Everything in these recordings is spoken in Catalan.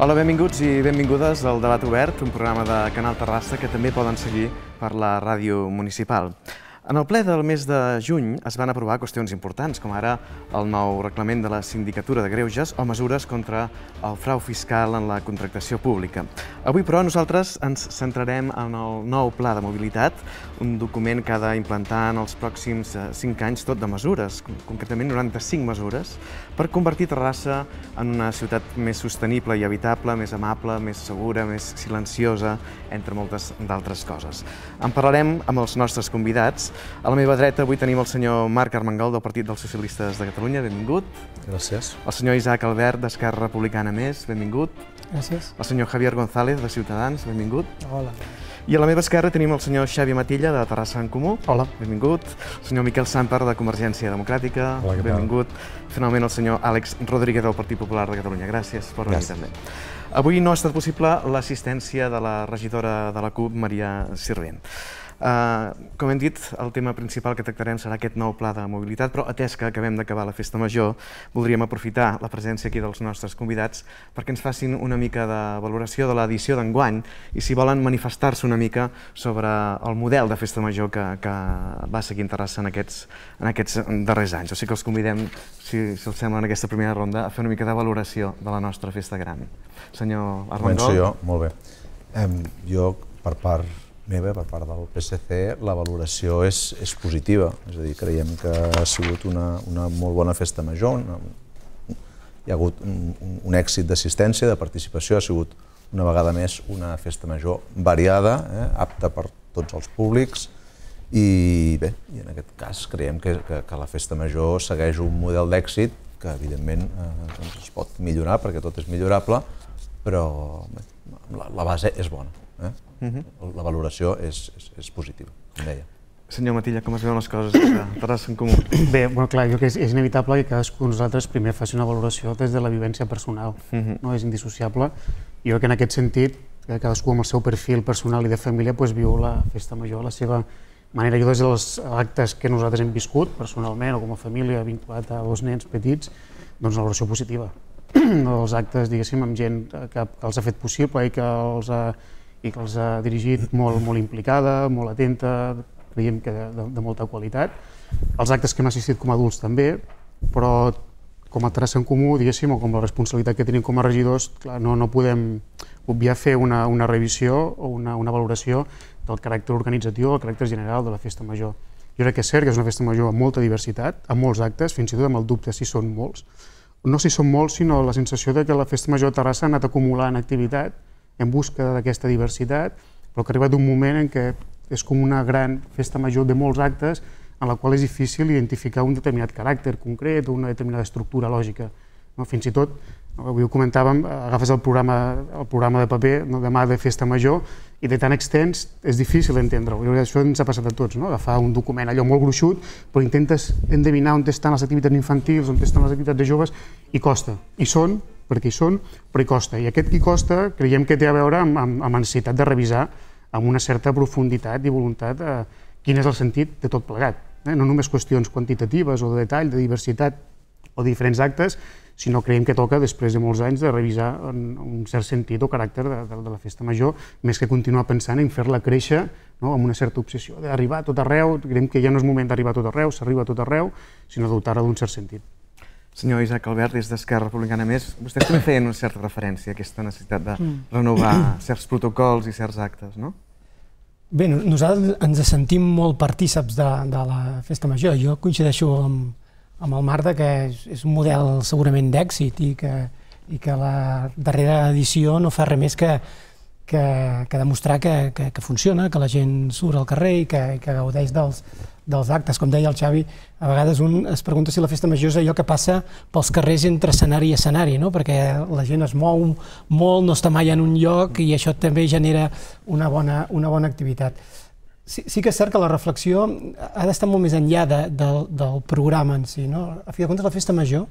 Hola, benvinguts i benvingudes al Debat Obert, un programa de Canal Terrassa que també poden seguir per la ràdio municipal. En el ple del mes de juny es van aprovar qüestions importants, com ara el nou reglament de la Sindicatura de Greuges o mesures contra el frau fiscal en la contractació pública. Avui, però, nosaltres ens centrarem en el nou Pla de Mobilitat, un document que ha d'implantar en els pròxims 5 eh, anys tot de mesures, concretament 95 mesures, per convertir Terrassa en una ciutat més sostenible i habitable, més amable, més segura, més silenciosa, entre moltes d'altres coses. En parlarem amb els nostres convidats, a la meva dreta avui tenim el senyor Marc Armengol del Partit dels Socialistes de Catalunya, benvingut. Gràcies. El senyor Isaac Albert d'Esquerra Republicana Més, benvingut. Gràcies. El senyor Javier González de Ciutadans, benvingut. Hola. I a la meva esquerra tenim el senyor Xavi Matilla de Terrassa en Comú. Hola. Benvingut. El senyor Miquel Samper de Convergència Democràtica. Hola, què tal? benvingut. Finalment el senyor Àlex Rodríguez del Partit Popular de Catalunya. Gràcies per venir també. Avui no ha estat possible l'assistència de la regidora de la CUP, Maria Sirvent. Uh, com hem dit, el tema principal que tractarem serà aquest nou pla de mobilitat, però atès que acabem d'acabar la festa major, voldríem aprofitar la presència aquí dels nostres convidats perquè ens facin una mica de valoració de l'edició d'enguany i si volen manifestar-se una mica sobre el model de festa major que, que va seguir en Terrassa en aquests, en aquests darrers anys. O sigui que els convidem, si, si els sembla en aquesta primera ronda, a fer una mica de valoració de la nostra festa gran. Senyor Començo Armengol. jo, molt bé. Em, jo, per part meva, per part del PSC, la valoració és, és positiva. És a dir, creiem que ha sigut una, una molt bona festa major, una, hi ha hagut un, un, un èxit d'assistència, de participació, ha sigut una vegada més una festa major variada, eh, apta per tots els públics, i bé, i en aquest cas creiem que, que, que la festa major segueix un model d'èxit que evidentment eh, doncs es pot millorar perquè tot és millorable, però bé, la, la base és bona. Eh? La valoració és, és, és positiva, com deia. Senyor Matilla, com es veuen les coses de Terrassa en Comú? Bé, bueno, clar, jo que és, és inevitable que cadascú de nosaltres primer faci una valoració des de la vivència personal, no és indissociable. Jo que en aquest sentit, que cadascú amb el seu perfil personal i de família pues, viu la festa major a la seva manera. Jo des dels actes que nosaltres hem viscut personalment o com a família vinculat a dos nens petits, doncs una valoració positiva. els actes, diguéssim, amb gent que, que els ha fet possible i que els ha, i que els ha dirigit molt, molt implicada, molt atenta, creiem que de, de, molta qualitat. Els actes que hem assistit com a adults també, però com a Terrassa en Comú, diguéssim, o com la responsabilitat que tenim com a regidors, clar, no, no podem obviar fer una, una revisió o una, una valoració del caràcter organitzatiu, del caràcter general de la festa major. Jo crec que és cert que és una festa major amb molta diversitat, amb molts actes, fins i tot amb el dubte si són molts. No si són molts, sinó la sensació de que la festa major de Terrassa ha anat acumulant activitat en busca d'aquesta diversitat, però que ha arribat un moment en què és com una gran festa major de molts actes en la qual és difícil identificar un determinat caràcter concret o una determinada estructura lògica. No? Fins i tot, avui ho comentàvem, agafes el programa, el programa de paper no? demà de festa major i de tan extens és difícil entendre-ho. Això ens ha passat a tots, no? agafar un document allò molt gruixut, però intentes endevinar on estan les activitats infantils, on estan les activitats de joves, i costa. I són, perquè hi són, però hi costa. I aquest qui costa creiem que té a veure amb, amb, amb necessitat de revisar amb una certa profunditat i voluntat eh, quin és el sentit de tot plegat. Eh? No només qüestions quantitatives o de detall, de diversitat o diferents actes, sinó creiem que toca, després de molts anys, de revisar un cert sentit o caràcter de, de, de la festa major, més que continuar pensant en fer-la créixer no? amb una certa obsessió d'arribar a tot arreu, creiem que ja no és moment d'arribar a tot arreu, s'arriba a tot arreu, sinó dotar-la d'un cert sentit. Senyor Isaac Albert, des d'Esquerra Republicana Més, vostès també feien una certa referència a aquesta necessitat de renovar certs protocols i certs actes, no? Bé, no- nosaltres ens sentim molt partíceps de, de la festa major. Jo coincideixo amb, amb el Marc de que és, és un model segurament d'èxit i, que, i que la darrera edició no fa res més que, que, que demostrar que, que, que funciona, que la gent surt al carrer i que, que gaudeix dels, dels actes. Com deia el Xavi, a vegades un es pregunta si la festa major és allò que passa pels carrers entre escenari i escenari, no? perquè la gent es mou molt, no està mai en un lloc i això també genera una bona, una bona activitat. Sí, sí que és cert que la reflexió ha d'estar molt més enllà de, del, del programa en si. No? A fi de comptes, la festa major,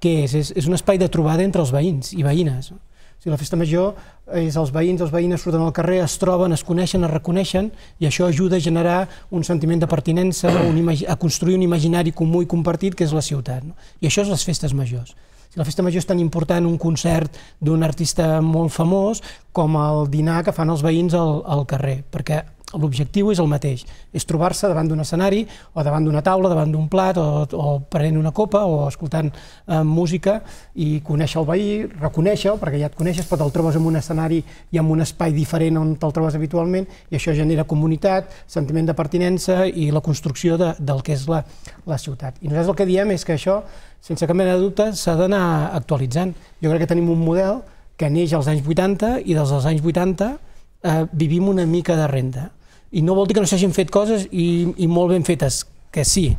què és? És, és un espai de trobada entre els veïns i veïnes. No? O sigui, la festa major és els veïns, els veïnes surten al carrer, es troben, es coneixen, es reconeixen i això ajuda a generar un sentiment de pertinença, un a construir un imaginari comú i compartit que és la ciutat. No? I això és les festes majors. Si la festa major és tan important un concert d'un artista molt famós com el dinar que fan els veïns al, al carrer, perquè l'objectiu és el mateix, és trobar-se davant d'un escenari o davant d'una taula, davant d'un plat o, o prenent una copa o escoltant eh, música i conèixer el veí, reconèixer-lo perquè ja et coneixes, però te'l trobes en un escenari i en un espai diferent on te'l trobes habitualment i això genera comunitat, sentiment de pertinença i la construcció de, del que és la, la ciutat. I nosaltres el que diem és que això, sense cap mena de dubte, s'ha d'anar actualitzant. Jo crec que tenim un model que neix als anys 80 i dels anys 80 eh, vivim una mica de renda i no vol dir que no s'hagin fet coses i, i molt ben fetes, que sí,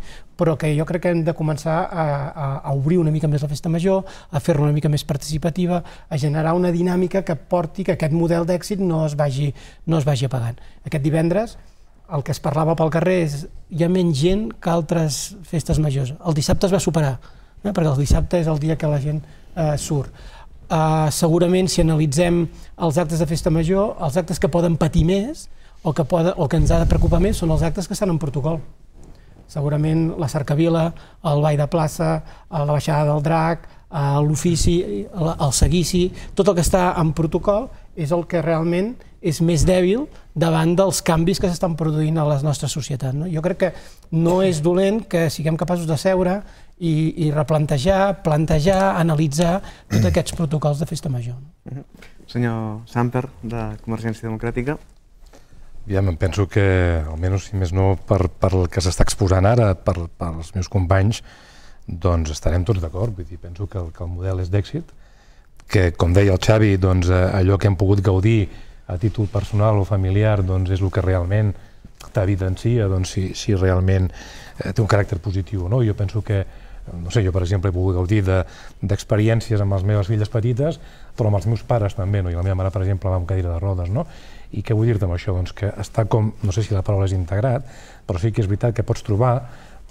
però que jo crec que hem de començar a, a, a obrir una mica més la festa major, a fer-la una mica més participativa, a generar una dinàmica que porti que aquest model d'èxit no, es vagi, no es vagi apagant. Aquest divendres el que es parlava pel carrer és hi ha menys gent que altres festes majors. El dissabte es va superar, eh? perquè el dissabte és el dia que la gent eh, surt. Uh, segurament, si analitzem els actes de festa major, els actes que poden patir més, el que, poda, el que ens ha de preocupar més són els actes que estan en protocol. Segurament la cercavila, el ball de plaça, la baixada del drac, l'ofici, el seguici, tot el que està en protocol és el que realment és més dèbil davant dels canvis que s'estan produint a les nostres societats. No? Jo crec que no és dolent que siguem capaços de seure i, i replantejar, plantejar, analitzar tots aquests protocols de festa major. Senyor Samper, de Convergència Democràtica. Ja em penso que, almenys si més no per, per el que s'està exposant ara, per, per els meus companys, doncs estarem tots d'acord. Vull dir, penso que el, que el model és d'èxit, que, com deia el Xavi, doncs, eh, allò que hem pogut gaudir a títol personal o familiar doncs, és el que realment t'evidencia doncs, si, si realment eh, té un caràcter positiu o no. Jo penso que, no sé, jo per exemple he pogut gaudir d'experiències de, amb les meves filles petites, però amb els meus pares també, no? i la meva mare, per exemple, va amb cadira de rodes, no? I què vull dir-te amb això? Doncs que està com, no sé si la paraula és integrat, però sí que és veritat que pots trobar,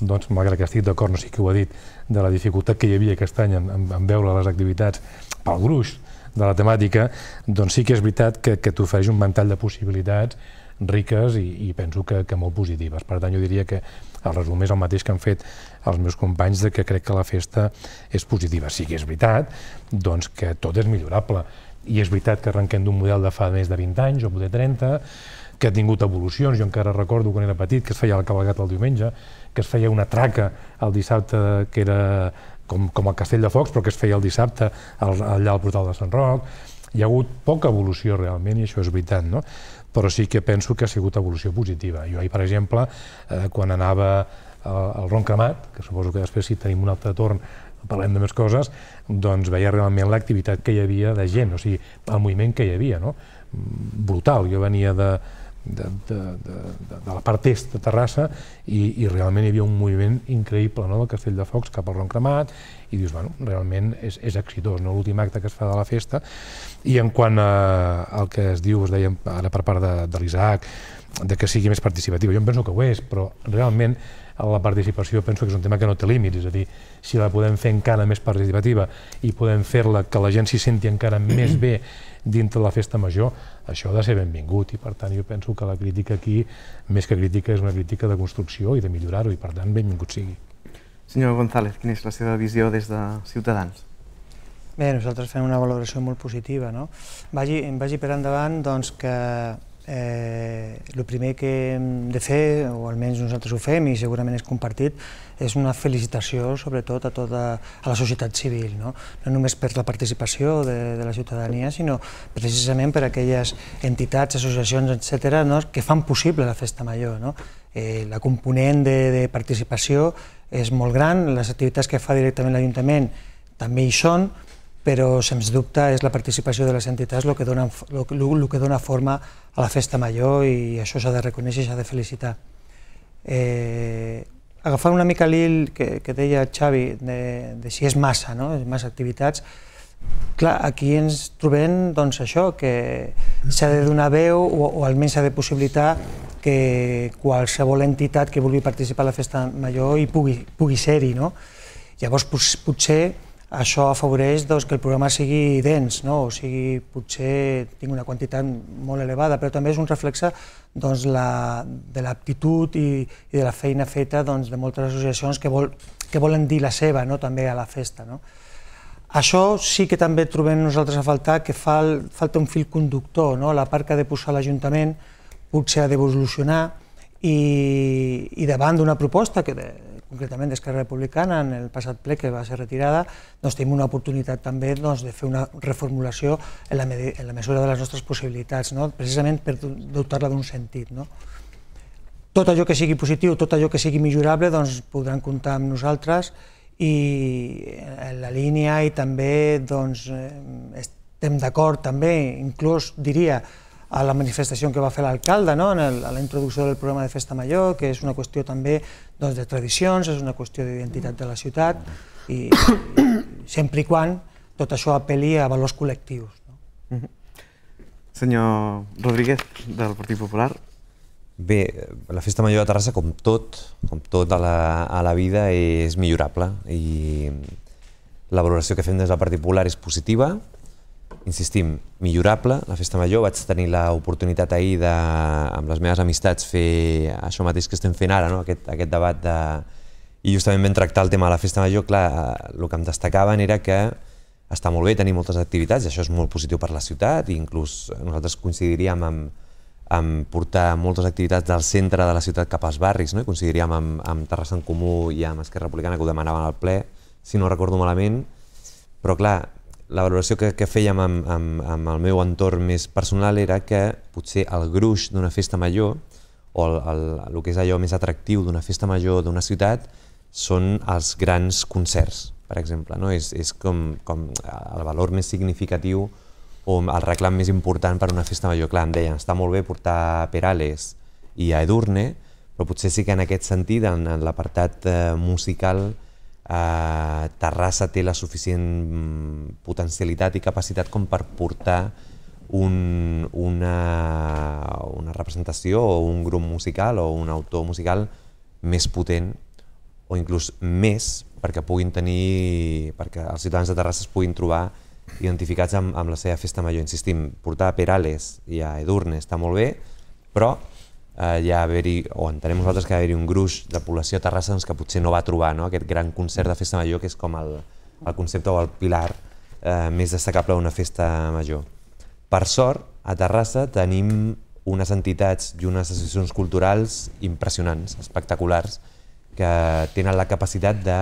doncs, malgrat que estic d'acord, no sé qui ho ha dit, de la dificultat que hi havia aquest any en, en, en veure les activitats pel gruix de la temàtica, doncs sí que és veritat que, que t'ofereix un ventall de possibilitats riques i, i penso que, que molt positives. Per tant, jo diria que el resum és el mateix que han fet els meus companys de que crec que la festa és positiva. Sí que és veritat doncs, que tot és millorable i és veritat que arrenquem d'un model de fa més de 20 anys o poder 30, que ha tingut evolucions, jo encara recordo quan era petit que es feia el cabalgat el diumenge, que es feia una traca el dissabte que era com, com el Castell de Focs, però que es feia el dissabte allà al portal de Sant Roc. Hi ha hagut poca evolució realment, i això és veritat, no? però sí que penso que ha sigut evolució positiva. Jo ahir, per exemple, eh, quan anava al, al Ron Cremat, que suposo que després si tenim un altre torn parlem de més coses, doncs veia realment l'activitat que hi havia de gent, o sigui, el moviment que hi havia, no? brutal. Jo venia de, de, de, de, de la part est de Terrassa i, i realment hi havia un moviment increïble no? del Castell de Focs cap al Ron Cremat i dius, bueno, realment és, és exitós, no? l'últim acte que es fa de la festa. I en quant a, al que es diu, es deia ara per part de, de l'Isaac, de que sigui més participativa, jo em penso que ho és, però realment la participació penso que és un tema que no té límits, és a dir, si la podem fer encara més participativa i podem fer-la que la gent s'hi senti encara més bé dintre la festa major, això ha de ser benvingut i per tant jo penso que la crítica aquí, més que crítica, és una crítica de construcció i de millorar-ho i per tant benvingut sigui. Senyor González, quina és la seva visió des de Ciutadans? Bé, nosaltres fem una valoració molt positiva. No? Vagi, vagi per endavant doncs, que eh, el primer que hem de fer, o almenys nosaltres ho fem i segurament és compartit, és una felicitació sobretot a tota a la societat civil, no, no només per la participació de, de la ciutadania, sinó precisament per aquelles entitats, associacions, etc., no, que fan possible la festa major. No? Eh, la component de, de participació és molt gran, les activitats que fa directament l'Ajuntament també hi són, però sens dubte és la participació de les entitats el que dona, que dona forma a la festa major i això s'ha de reconèixer i s'ha de felicitar. Eh, agafant una mica l'il que, que deia Xavi de, de si és massa, no? massa activitats, clar, aquí ens trobem doncs, això, que s'ha de donar veu o, o almenys s'ha de possibilitar que qualsevol entitat que vulgui participar a la festa major hi pugui, pugui ser-hi. No? Llavors, potser això afavoreix doncs, que el programa sigui dens, no? o sigui, potser tingui una quantitat molt elevada, però també és un reflexe doncs, la, de l'aptitud i, i de la feina feta doncs, de moltes associacions que, vol, que volen dir la seva no? també a la festa. No? Això sí que també trobem nosaltres a faltar que fal, falta un fil conductor, no? la part que ha de posar l'Ajuntament potser ha d'evolucionar i, i davant d'una proposta que de, concretament d'Esquerra Republicana en el passat ple que va ser retirada, doncs tenim una oportunitat també doncs, de fer una reformulació en la, en la mesura de les nostres possibilitats, no? precisament per dotar-la d'un sentit. No? Tot allò que sigui positiu, tot allò que sigui millorable, doncs podran comptar amb nosaltres i en la línia i també doncs, eh, estem d'acord també, inclús diria, a la manifestació que va fer l'alcalde no? en a la introducció del programa de Festa Major, que és una qüestió també doncs, de tradicions, és una qüestió d'identitat de la ciutat i, i sempre i quan tot això apel·li a valors col·lectius. No? Senyor Rodríguez, del Partit Popular, Bé, la Festa Major de Terrassa, com tot, com tot a la, a la vida, és millorable i la valoració que fem des del Partit Popular és positiva, insistim, millorable. La Festa Major vaig tenir l'oportunitat ahir de, amb les meves amistats, fer això mateix que estem fent ara, no? aquest, aquest debat de... I justament vam tractar el tema de la Festa Major, clar, el que em destacaven era que està molt bé tenir moltes activitats, i això és molt positiu per la ciutat, i inclús nosaltres coincidiríem amb, amb portar moltes activitats del centre de la ciutat cap als barris, no? i coincidiríem amb, amb Terrassa en Comú i amb Esquerra Republicana que ho demanaven al ple, si no recordo malament, però clar, la valoració que, que fèiem amb, amb, amb el meu entorn més personal era que potser el gruix d'una festa major o el, el, el que és allò més atractiu d'una festa major d'una ciutat són els grans concerts, per exemple. No? És, és com, com el valor més significatiu o el reclam més important per una festa major. Clar, em deien, està molt bé portar Perales i a Edurne, però potser sí que en aquest sentit, en, en l'apartat eh, musical, eh, Terrassa té la suficient mm, potencialitat i capacitat com per portar un, una, una representació o un grup musical o un autor musical més potent o inclús més perquè puguin tenir, perquè els ciutadans de Terrassa es puguin trobar identificats amb, amb la seva festa major. Insistim, portar a Perales i a Edurne està molt bé, però eh, ha haver-hi, o entenem nosaltres que hi ha haver-hi un gruix de població a Terrassa doncs, que potser no va trobar no? aquest gran concert de festa major que és com el, el concepte o el pilar eh, més destacable d'una festa major. Per sort, a Terrassa tenim unes entitats i unes associacions culturals impressionants, espectaculars, que tenen la capacitat de,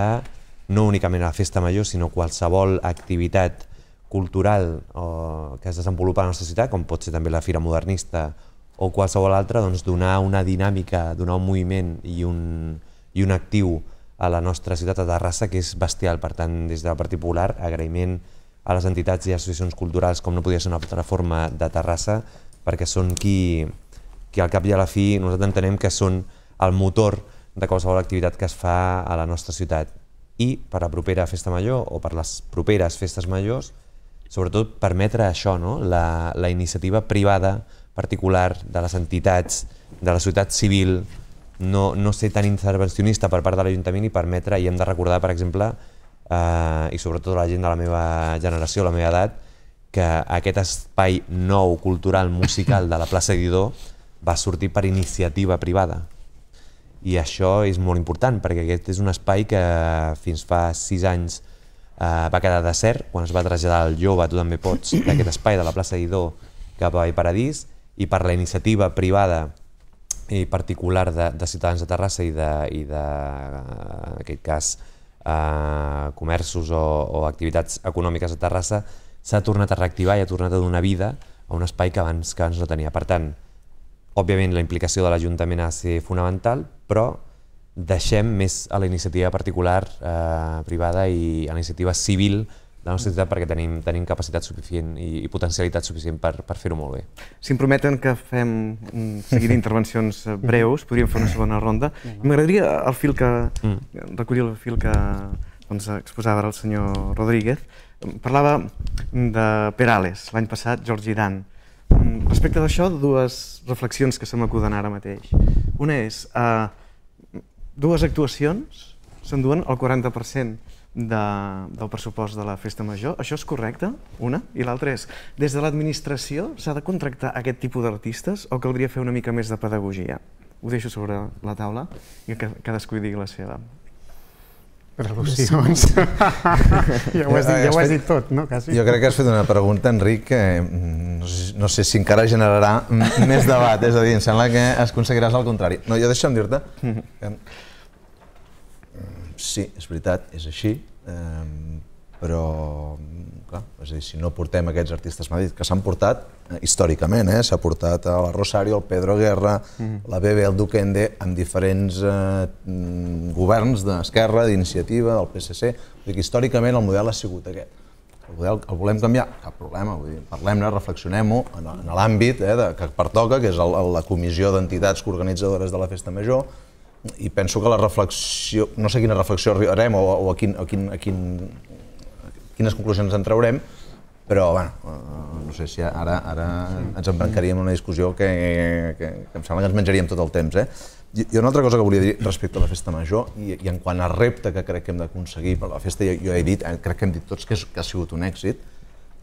no únicament a la festa major, sinó qualsevol activitat cultural o, que es desenvolupa a la nostra ciutat, com pot ser també la Fira Modernista o qualsevol altra, doncs donar una dinàmica, donar un moviment i un, i un actiu a la nostra ciutat de Terrassa que és bestial. Per tant, des del Partit Popular, agraïment a les entitats i associacions culturals com no podia ser una altra forma de Terrassa perquè són qui, qui al cap i a la fi nosaltres entenem que són el motor de qualsevol activitat que es fa a la nostra ciutat. I per la propera festa major o per les properes festes majors sobretot permetre això, no? la, la iniciativa privada particular de les entitats, de la societat civil, no, no ser tan intervencionista per part de l'Ajuntament i permetre, i hem de recordar, per exemple, eh, i sobretot la gent de la meva generació, la meva edat, que aquest espai nou, cultural, musical de la plaça Guidó va sortir per iniciativa privada. I això és molt important, perquè aquest és un espai que fins fa sis anys eh, va quedar desert quan es va traslladar el jove, tu també pots, d'aquest espai de la plaça Guidó cap a Paradís i per la iniciativa privada i particular de, de ciutadans de Terrassa i de, i de en aquest cas, eh, comerços o, o activitats econòmiques a Terrassa, s'ha tornat a reactivar i ha tornat a donar vida a un espai que abans, que abans no tenia. Per tant, òbviament la implicació de l'Ajuntament ha de ser fonamental, però deixem més a la iniciativa particular eh, privada i a la iniciativa civil de la nostra ciutat perquè tenim, tenim capacitat suficient i, i potencialitat suficient per, per fer-ho molt bé. Si em prometen que fem un seguit d'intervencions eh, breus, podríem fer una segona ronda. M'agradaria el fil que, mm. recollir el fil que doncs, exposava el senyor Rodríguez. Parlava de Perales, l'any passat, George Iran. Mm, respecte d'això, dues reflexions que se m'acuden ara mateix. Una és, eh, dues actuacions s'enduen el 40% de, del pressupost de la festa major. Això és correcte, una? I l'altra és, des de l'administració s'ha de contractar aquest tipus d'artistes o caldria fer una mica més de pedagogia? Ho deixo sobre la taula i que cadascú hi digui la seva. Per al·lusions. ja, ho has dit, ja ho has dit tot, no? Quasi. Jo crec que has fet una pregunta, Enric, que mm, no sé, no sé si encara generarà més debat, és a dir, em sembla que es aconseguiràs el contrari. No, jo deixa'm dir-te sí, és veritat, és així, eh, però clar, és a dir, si no portem aquests artistes madrids, que s'han portat eh, històricament, eh, s'ha portat a la Rosario, el Pedro Guerra, mm. la Bebe, el Duquende, amb diferents eh, governs d'esquerra, d'iniciativa, del PSC, vull dir que històricament el model ha sigut aquest. El model el volem canviar? Cap problema, vull dir, parlem-ne, reflexionem-ho en, en l'àmbit eh, de, que pertoca, que és el, la comissió d'entitats organitzadores de la Festa Major, i penso que la reflexió, no sé quina reflexió arribarem o, o a, quin, a, quin, a quin quines conclusions en traurem, però bueno, eh, no sé si ara, ara ens embrancaríem en una discussió que, que, que em sembla que ens menjaríem tot el temps. Eh? I, una altra cosa que volia dir respecte a la festa major i, i en quant a repte que crec que hem d'aconseguir, per la festa jo, jo he dit, eh, crec que hem dit tots que, és, que ha sigut un èxit,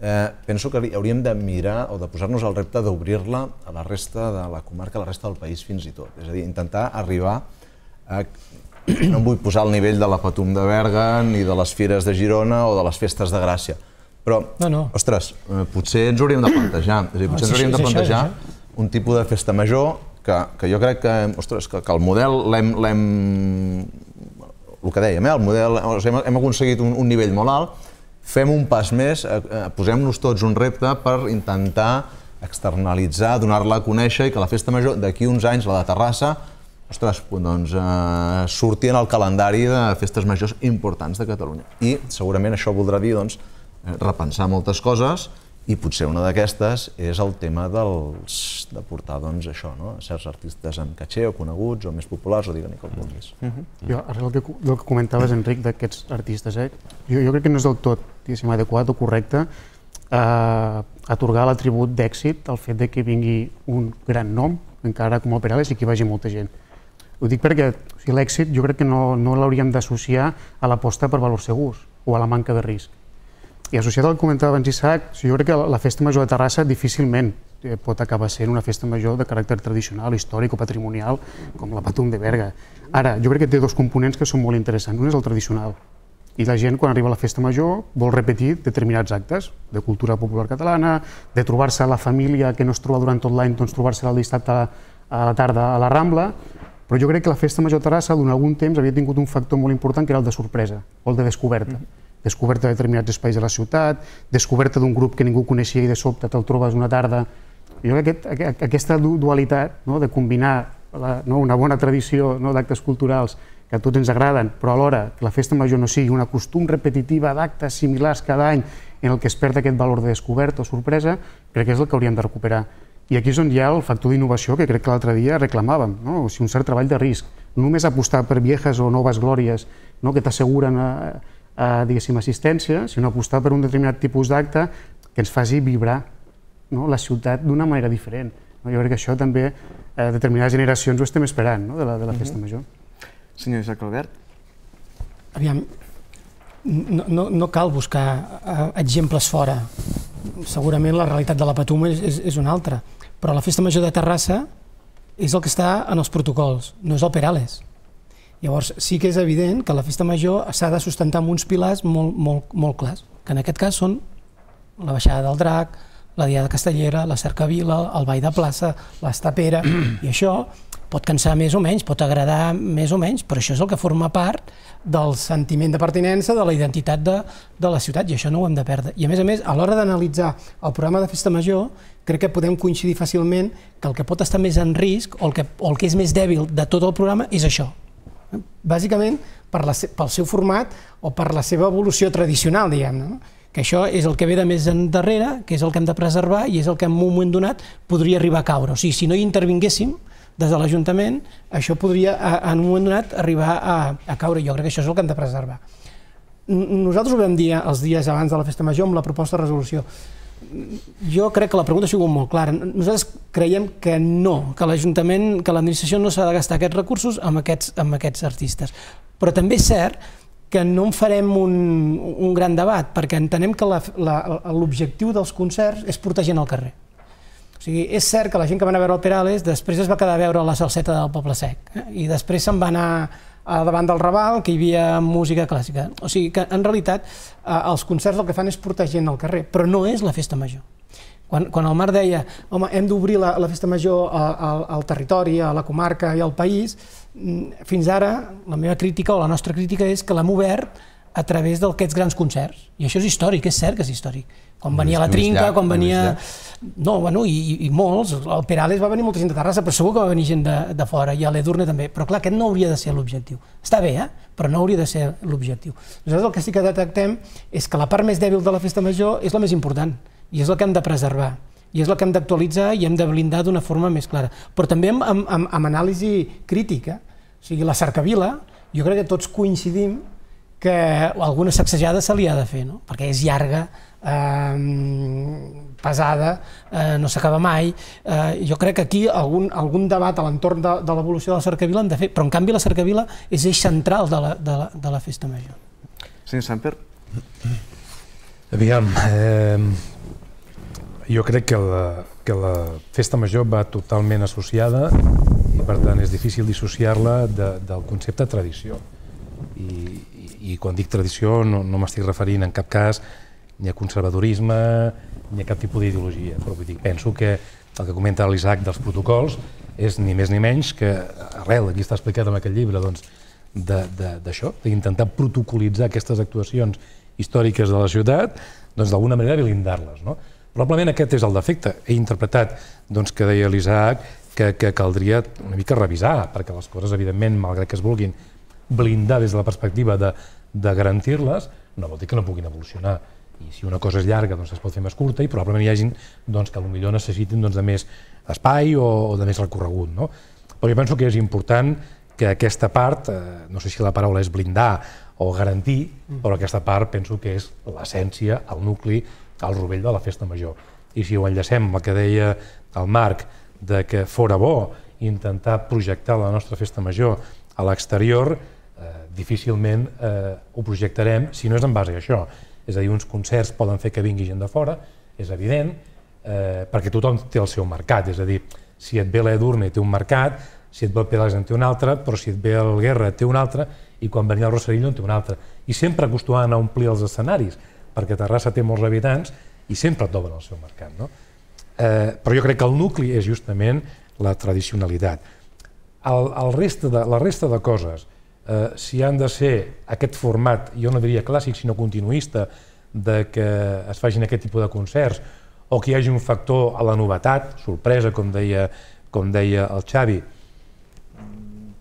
eh, penso que hauríem de mirar o de posar-nos el repte d'obrir-la a la resta de la comarca, a la resta del país fins i tot. És a dir, intentar arribar a no em vull posar al nivell de la Patum de Berga, ni de les Fires de Girona o de les Festes de Gràcia. Però, no, no. ostres, eh, potser ens hauríem de plantejar, és a dir, potser ens hauríem de plantejar un tipus de festa major que, que jo crec que, ostres, que, que el model l'hem, el que dèiem, eh, el model, o sigui, hem, hem aconseguit un, un nivell molt alt, fem un pas més, eh, eh posem-nos tots un repte per intentar externalitzar, donar-la a conèixer i que la festa major d'aquí uns anys, la de Terrassa, ostres, doncs, eh, sortir en el calendari de festes majors importants de Catalunya. I segurament això voldrà dir doncs, eh, repensar moltes coses i potser una d'aquestes és el tema dels, de portar doncs, això, no? certs artistes en caché o coneguts o més populars o digue-n'hi com vulguis. Uh -huh. Jo, arrel del que, del que comentaves, Enric, d'aquests artistes, eh? jo, jo crec que no és del tot adequat o correcte eh, atorgar l'atribut d'èxit al fet de que vingui un gran nom, encara com el Perales, i que hi vagi molta gent. Ho dic perquè o sigui, l'èxit jo crec que no, no l'hauríem d'associar a l'aposta per valors segurs o a la manca de risc. I associat al que comentava abans Isaac, jo crec que la festa major de Terrassa difícilment eh, pot acabar sent una festa major de caràcter tradicional, històric o patrimonial, com la Patum de Berga. Ara, jo crec que té dos components que són molt interessants. Un és el tradicional, i la gent, quan arriba a la festa major, vol repetir determinats actes de cultura popular catalana, de trobar-se la família que no es troba durant tot l'any, doncs trobar-se el dissabte a la tarda a la Rambla, però jo crec que la festa major Terrassa durant algun temps havia tingut un factor molt important que era el de sorpresa, o el de descoberta. Mm -hmm. Descoberta de determinats espais de la ciutat, descoberta d'un grup que ningú coneixia i de sobte te'l trobes una tarda. Jo crec que aquest, aquesta dualitat no, de combinar la, no, una bona tradició no, d'actes culturals que a tots ens agraden, però alhora que la festa major no sigui una costum repetitiva d'actes similars cada any en el que es perd aquest valor de descoberta o sorpresa, crec que és el que hauríem de recuperar. I aquí és on hi ha el factor d'innovació que crec que l'altre dia reclamàvem, no? o sigui, un cert treball de risc. No només apostar per viejes o noves glòries no? que t'asseguren a, a, diguéssim, assistència, sinó apostar per un determinat tipus d'acte que ens faci vibrar no? la ciutat d'una manera diferent. No? Jo crec que això també eh, determinades generacions ho estem esperant no? de, la, de la festa uh -huh. major. Senyor Isaac Albert. Aviam, no, no, no cal buscar uh, exemples fora. Segurament la realitat de la Patum és, és, és una altra però la festa major de Terrassa és el que està en els protocols, no és el Perales. Llavors, sí que és evident que la festa major s'ha de sustentar amb uns pilars molt, molt, molt clars, que en aquest cas són la baixada del drac, la Diada Castellera, la Cercavila, el Ball de Plaça, l'Estapera, i això pot cansar més o menys, pot agradar més o menys, però això és el que forma part del sentiment de pertinença, de la identitat de, de la ciutat, i això no ho hem de perdre. I a més a més, a l'hora d'analitzar el programa de Festa Major, crec que podem coincidir fàcilment que el que pot estar més en risc o el que, o el que és més dèbil de tot el programa és això. Bàsicament, per la, pel seu format o per la seva evolució tradicional, diguem no? que això és el que ve de més endarrere, que és el que hem de preservar i és el que en un moment donat podria arribar a caure. O sigui, si no hi intervinguéssim, des de l'Ajuntament, això podria, en un moment donat, arribar a, a caure. Jo crec que això és el que hem de preservar. Nosaltres ho vam dir els dies abans de la Festa Major amb la proposta de resolució. Jo crec que la pregunta ha sigut molt clara. Nosaltres creiem que no, que l'Ajuntament, que l'administració no s'ha de gastar aquests recursos amb aquests, amb aquests artistes. Però també és cert que no en farem un, un gran debat, perquè entenem que l'objectiu dels concerts és portar gent al carrer sigui, és cert que la gent que va anar a veure el Perales després es va quedar a veure la salseta del Poble Sec eh? i després se'n va anar a davant del Raval que hi havia música clàssica. O sigui que, en realitat, eh, els concerts el que fan és portar gent al carrer, però no és la festa major. Quan, quan el Marc deia, home, hem d'obrir la, la festa major al, al territori, a la comarca i al país, mm, fins ara la meva crítica o la nostra crítica és que l'hem obert a través d'aquests grans concerts. I això és històric, és cert que és històric. Quan venia la Trinca, quan venia... No, bueno, i, i molts. El Perales va venir molta gent de Terrassa, però segur que va venir gent de, de fora, i a l'Edurne també. Però clar, aquest no hauria de ser l'objectiu. Està bé, eh? però no hauria de ser l'objectiu. Nosaltres el que sí que detectem és que la part més dèbil de la festa major és la més important i és la que hem de preservar i és la que hem d'actualitzar i hem de blindar d'una forma més clara. Però també amb, amb, amb, amb anàlisi crítica, o sigui, la cercavila, jo crec que tots coincidim que alguna sacsejada se li ha de fer, no? perquè és llarga, eh, pesada, eh, no s'acaba mai. Eh, jo crec que aquí algun, algun debat a l'entorn de, de l'evolució de la cercavila hem de fer, però en canvi la cercavila és eix central de la, de la, de la festa major. Senyor Samper? Aviam, eh, jo crec que la, que la festa major va totalment associada i per tant és difícil dissociar-la de, del concepte tradició. I, i, quan dic tradició no, no m'estic referint en cap cas ni a conservadorisme ni a cap tipus d'ideologia, però vull dir, penso que el que comenta l'Isaac dels protocols és ni més ni menys que arrel, aquí està explicat en aquest llibre, doncs, d'això, d'intentar protocolitzar aquestes actuacions històriques de la ciutat, doncs d'alguna manera blindar-les. No? Probablement aquest és el defecte. He interpretat doncs, que deia l'Isaac que, que caldria una mica revisar, perquè les coses, evidentment, malgrat que es vulguin blindar des de la perspectiva de, de garantir-les, no vol dir que no puguin evolucionar. I si una cosa és llarga, doncs es pot fer més curta i probablement hi hagi doncs, que potser necessitin doncs, de més espai o, o de més recorregut. No? Però jo penso que és important que aquesta part, eh, no sé si la paraula és blindar o garantir, però aquesta part penso que és l'essència, el nucli al rovell de la festa major. I si ho enllacem amb el que deia el Marc, de que fora bo intentar projectar la nostra festa major a l'exterior, difícilment eh, ho projectarem si no és en base a això. És a dir, uns concerts poden fer que vingui gent de fora, és evident, eh, perquè tothom té el seu mercat, és a dir, si et ve l'Edurne té un mercat, si et ve el Pedals en té un altre, però si et ve el Guerra té un altre, i quan venia el Rosserillo en té un altre. I sempre acostumaven a omplir els escenaris, perquè Terrassa té molts habitants i sempre et doben el seu mercat. No? Eh, però jo crec que el nucli és justament la tradicionalitat. El, el resta de, la resta de coses, eh, si han de ser aquest format, jo no diria clàssic, sinó continuista, de que es facin aquest tipus de concerts, o que hi hagi un factor a la novetat, sorpresa, com deia, com deia el Xavi,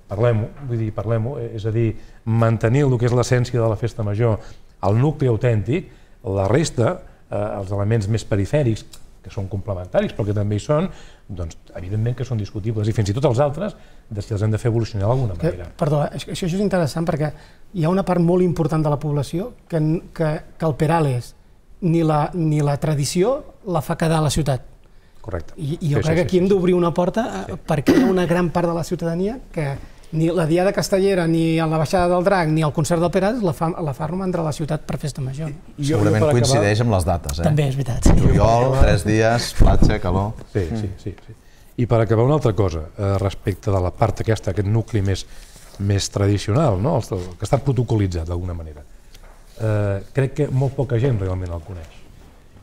parlem-ho, vull dir, parlem-ho, és a dir, mantenir el que és l'essència de la festa major, el nucli autèntic, la resta, eh, els elements més perifèrics, que són complementaris, però que també hi són, doncs, evidentment que són discutibles, i fins i tot els altres, de si els hem de fer evolucionar d'alguna manera. perdó, això, això és interessant perquè hi ha una part molt important de la població que, que, que el Perales ni la, ni la tradició la fa quedar a la ciutat. Correcte. I, i jo sí, crec sí, que aquí sí, hem d'obrir una porta eh, sí. perquè hi ha una gran part de la ciutadania que, ni la Diada Castellera, ni a la baixada del Drac, ni el concert del Peras la fa, la fa romandre a la ciutat per festa major. I, Segurament jo, coincideix acabar... amb les dates. Eh? També és veritat. Juliol, tres dies, platja, calor... Sí, sí, sí, sí. I per acabar una altra cosa, eh, respecte de la part aquesta, aquest nucli més, més tradicional, no? el, que està protocolitzat d'alguna manera. Eh, crec que molt poca gent realment el coneix.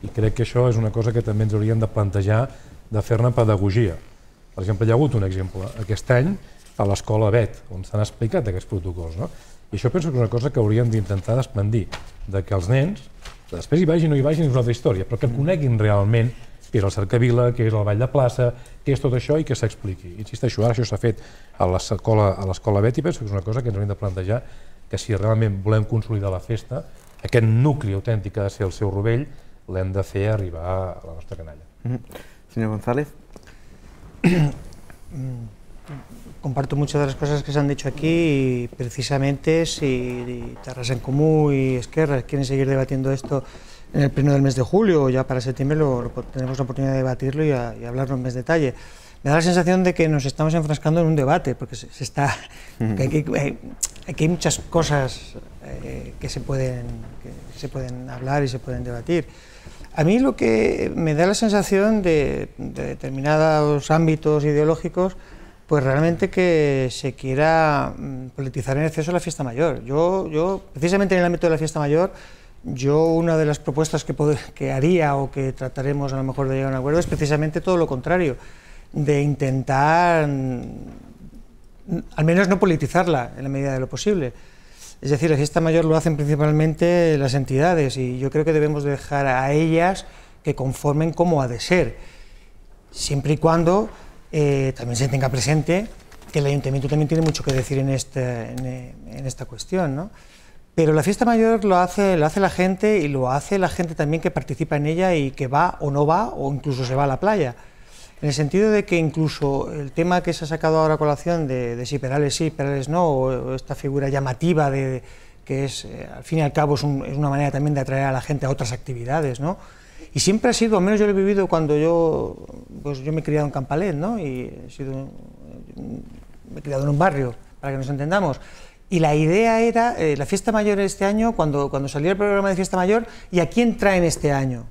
I crec que això és una cosa que també ens hauríem de plantejar de fer-ne pedagogia. Per exemple, hi ha hagut un exemple aquest any a l'escola BET, on s'han explicat aquests protocols. No? I això penso que és una cosa que hauríem d'intentar expandir, de que els nens, després hi vagin o hi vagin és una altra història, però que coneguin realment què és el Cercavila, què és el Vall de Plaça, què és tot això i que s'expliqui. Insisteixo, ara això s'ha fet a l'escola a l'escola BET i penso que és una cosa que ens hauríem de plantejar que si realment volem consolidar la festa, aquest nucli autèntic que ha de ser el seu rovell, l'hem de fer arribar a la nostra canalla. Mm -hmm. Senyor González. Comparto muchas de las cosas que se han dicho aquí y precisamente si Terras en Común y Esquerra quieren seguir debatiendo esto en el pleno del mes de julio o ya para septiembre lo, tenemos la oportunidad de debatirlo y, hablarlo en más detalle. Me da la sensación de que nos estamos enfrascando en un debate, porque se, está, que hay, muchas cosas eh, que, se pueden, que se pueden hablar y se pueden debatir. A mí lo que me da la sensación de, de determinados ámbitos ideológicos pues realmente que se quiera mm, politizar en exceso la fiesta mayor. Yo, yo precisamente en el ámbito de la fiesta mayor, yo una de las propuestas que, que haría o que trataremos a lo mejor de llegar a un acuerdo es precisamente todo lo contrario, de intentar mm, al menos no politizarla en la medida de lo posible. Es decir, la fiesta mayor lo hacen principalmente las entidades y yo creo que debemos dejar a ellas que conformen cómo ha de ser, siempre y cuando eh, también se tenga presente que el ayuntamiento también tiene mucho que decir en, este, en, esta cuestión, ¿no? Pero la fiesta mayor lo hace, lo hace la gente y lo hace la gente también que participa en ella y que va o no va o incluso se va a la playa. En el sentido de que incluso el tema que se ha sacado ahora a colación de, de si Perales sí, Perales no, o, esta figura llamativa de, que es, eh, al fin y al cabo, es, es, una manera también de atraer a la gente a otras actividades, ¿no? Y siempre ha sido, al menos yo lo he vivido cuando yo, pues yo me he criado en Campalet, ¿no? Y he sido, me he criado en un barrio, para que nos entendamos. Y la idea era, eh, la fiesta mayor este año, cuando, cuando salió el programa de fiesta mayor, ¿y a quién traen este año?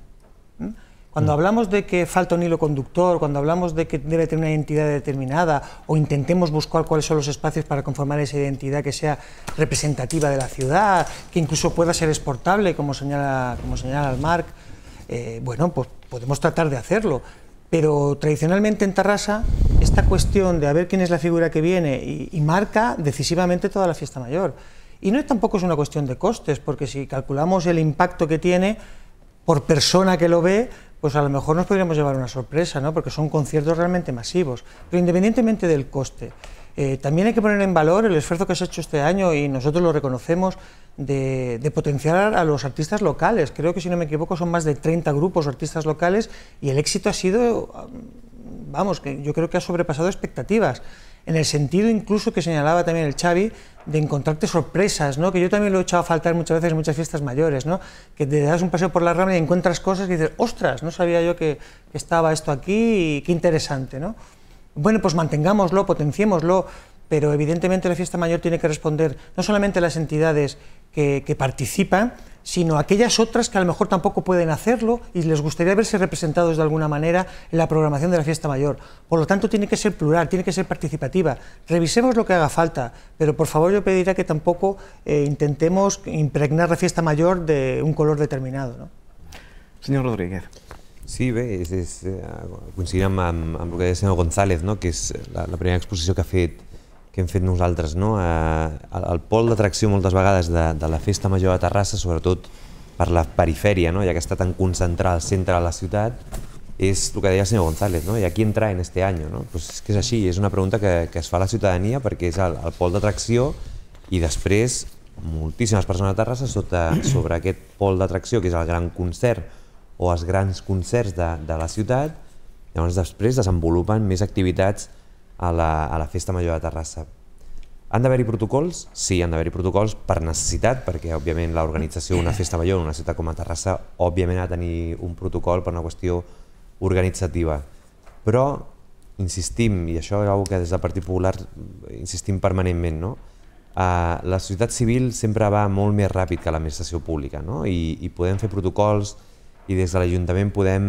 ¿Mm? Cuando mm. hablamos de que falta un hilo conductor, cuando hablamos de que debe tener una identidad determinada o intentemos buscar cuáles son los espacios para conformar esa identidad que sea representativa de la ciudad, que incluso pueda ser exportable, como señala, como señala el Marc, eh, bueno, pues podemos tratar de hacerlo. Pero tradicionalmente en Tarrasa, esta cuestión de a ver quién es la figura que viene y, marca decisivamente toda la fiesta mayor. Y no tampoco es una cuestión de costes, porque si calculamos el impacto que tiene por persona que lo ve, pues a lo mejor nos podríamos llevar una sorpresa, ¿no? porque son conciertos realmente masivos. Pero independientemente del coste, eh, también hay que poner en valor el esfuerzo que se ha hecho este año y nosotros lo reconocemos de, potenciar a los artistas locales. Creo que si no me equivoco son más de 30 grupos artistas locales y el éxito ha sido, vamos, que yo creo que ha sobrepasado expectativas. En el sentido incluso que señalaba también el Xavi de encontrarte sorpresas, ¿no? que yo también lo he echado a faltar muchas veces en muchas fiestas mayores, ¿no? que te das un paseo por la rama y encuentras cosas y dices, ostras, no sabía yo que, que estaba esto aquí y qué interesante. ¿no? Bueno, pues mantengámoslo, potenciémoslo, pero evidentemente la fiesta mayor tiene que responder no solamente a las entidades que, participan, sino a aquellas otras que a lo mejor tampoco pueden hacerlo y les gustaría verse representados de alguna manera en la programación de la fiesta mayor. Por lo tanto, tiene que ser plural, tiene que ser participativa. Revisemos lo que haga falta, pero por favor yo pediría que tampoco eh, intentemos impregnar la fiesta mayor de un color determinado. ¿no? Señor Rodríguez. Sí, bé, és, és, eh, coincidim amb, amb, el que deia senyor González, no? que és la, la primera exposició que, ha fet, que hem fet nosaltres. No? Eh, el pol d'atracció moltes vegades de, de la Festa Major de Terrassa, sobretot per la perifèria, no? ja que està tan concentrat al centre de la ciutat, és el que deia el senyor González, no? i aquí entra en este any. No? Pues és que és així, és una pregunta que, que es fa a la ciutadania perquè és el, el pol d'atracció i després moltíssimes persones de Terrassa sota, sobre aquest pol d'atracció, que és el gran concert, o els grans concerts de, de la ciutat, llavors després desenvolupen més activitats a la, a la Festa Major de Terrassa. Han d'haver-hi protocols? Sí, han d'haver-hi protocols per necessitat, perquè òbviament l'organització d'una festa major en una ciutat com a Terrassa òbviament ha de tenir un protocol per una qüestió organitzativa. Però insistim, i això és una que des del Partit Popular insistim permanentment, no? Uh, la societat civil sempre va molt més ràpid que l'administració pública no? I, i podem fer protocols i des de l'Ajuntament podem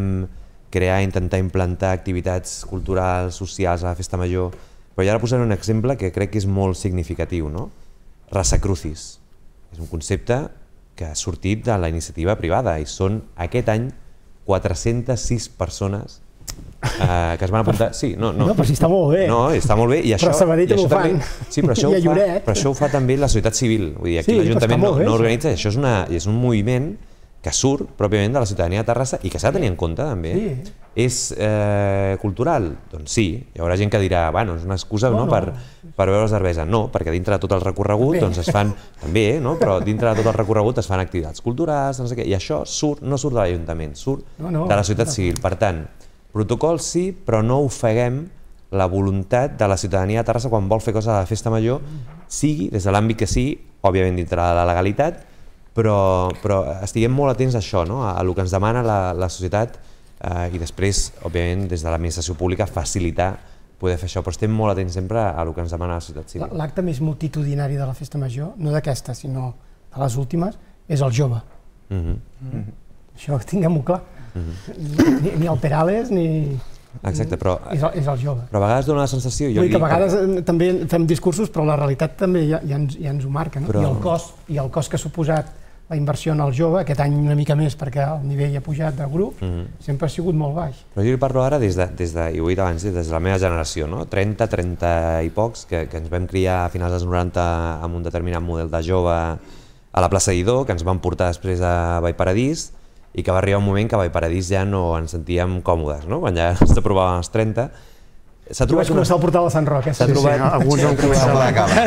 crear, intentar implantar activitats culturals, socials a la Festa Major. Però ja ara posaré un exemple que crec que és molt significatiu. No? Raça Crucis. És un concepte que ha sortit de la iniciativa privada i són aquest any 406 persones eh, que es van apuntar... Sí, no, no. no però si està molt bé. No, està molt bé. I això, però Sabadell ho fan. També, sí, però això, ho fa, però això ho fa també la societat civil. Vull dir, aquí sí, l'Ajuntament no, no organitza, això és, una, és un moviment que surt pròpiament de la ciutadania de Terrassa i que s'ha de tenir en compte també. Sí. És eh, cultural? Doncs sí. Hi haurà gent que dirà, bueno, és una excusa no, no, per, per veure la cervesa. No, perquè dintre de tot el recorregut doncs es fan, també, no? però dintre de tot el recorregut es fan activitats culturals, no sé què, i això surt, no surt de l'Ajuntament, surt no, no, de la ciutat no. civil. Per tant, protocol sí, però no ofeguem la voluntat de la ciutadania de Terrassa quan vol fer coses a la festa major, sigui des de l'àmbit que sigui, òbviament dintre de la legalitat, però, però estiguem molt atents a això, no? a, a el que ens demana la, la societat eh, i després, òbviament, des de l'administració pública, facilitar poder fer això, però estem molt atents sempre a el que ens demana la societat civil. L'acte més multitudinari de la festa major, no d'aquesta, sinó de les últimes, és el jove. Mm -hmm. Mm -hmm. Això tinguem-ho clar. Mm -hmm. ni, ni el Perales ni, Exacte, però, és, el, és el jove. però a vegades dona la sensació... Jo Vull que a vegades eh, també fem discursos, però la realitat també ja, ja, ens, ja ens ho marca. No? Però- I, el cost, I el cost que ha suposat la inversió en el jove, aquest any una mica més perquè el nivell ha pujat de grup, Mhm. sempre ha sigut molt baix. Però jo li parlo ara des de, des de i ho he dit abans, eh, des de la meva generació, no? 30, 30 i pocs, que, que ens vam criar a finals dels 90 amb un determinat model de jove a la plaça Idó, que ens van portar després a Vallparadís, i que va arribar un moment que a Vallparadís ja no ens sentíem còmodes, no? Quan ja ens aprovàvem els 30. S'ha Tu trobat vaig començar al portal de Sant Roc, eh? S'ha trobat... alguns han començat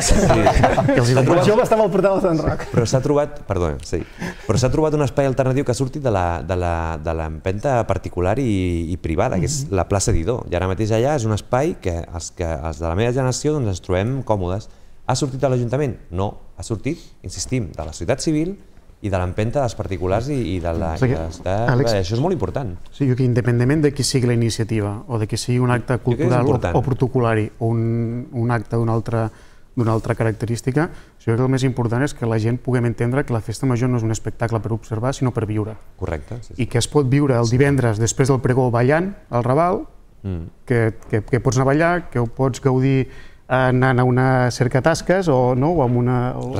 Sí. els S'ha El trobat jove estava al portal de Sant Roc. però s'ha trobat, perdó, sí, però s'ha trobat un espai alternatiu que ha sortit de la- de la- de l'empenta particular i, i privada, que és la plaça Didó. I ara mateix allà és un espai que els, que els de la meva generació doncs, ens trobem còmodes. Ha sortit de l'Ajuntament? No, ha sortit, insistim, de la societat civil i de l'empenta dels particulars i, i de la, O sigui, de. Àlex- Això és molt important. Sí, jo que independentment de qui sigui la iniciativa o de que sigui un acte cultural o, o protocolari o un, un acte d'una altra, d'una altra característica, jo crec que el més important és que la gent puguem entendre que la festa major no és un espectacle per observar, sinó per viure. Correcte. Sí, sí. I que es pot viure el divendres després del pregó ballant al Raval, Mm. que, que, que pots anar a ballar, que ho pots gaudir anant a una cerca tasques o, no, o amb una el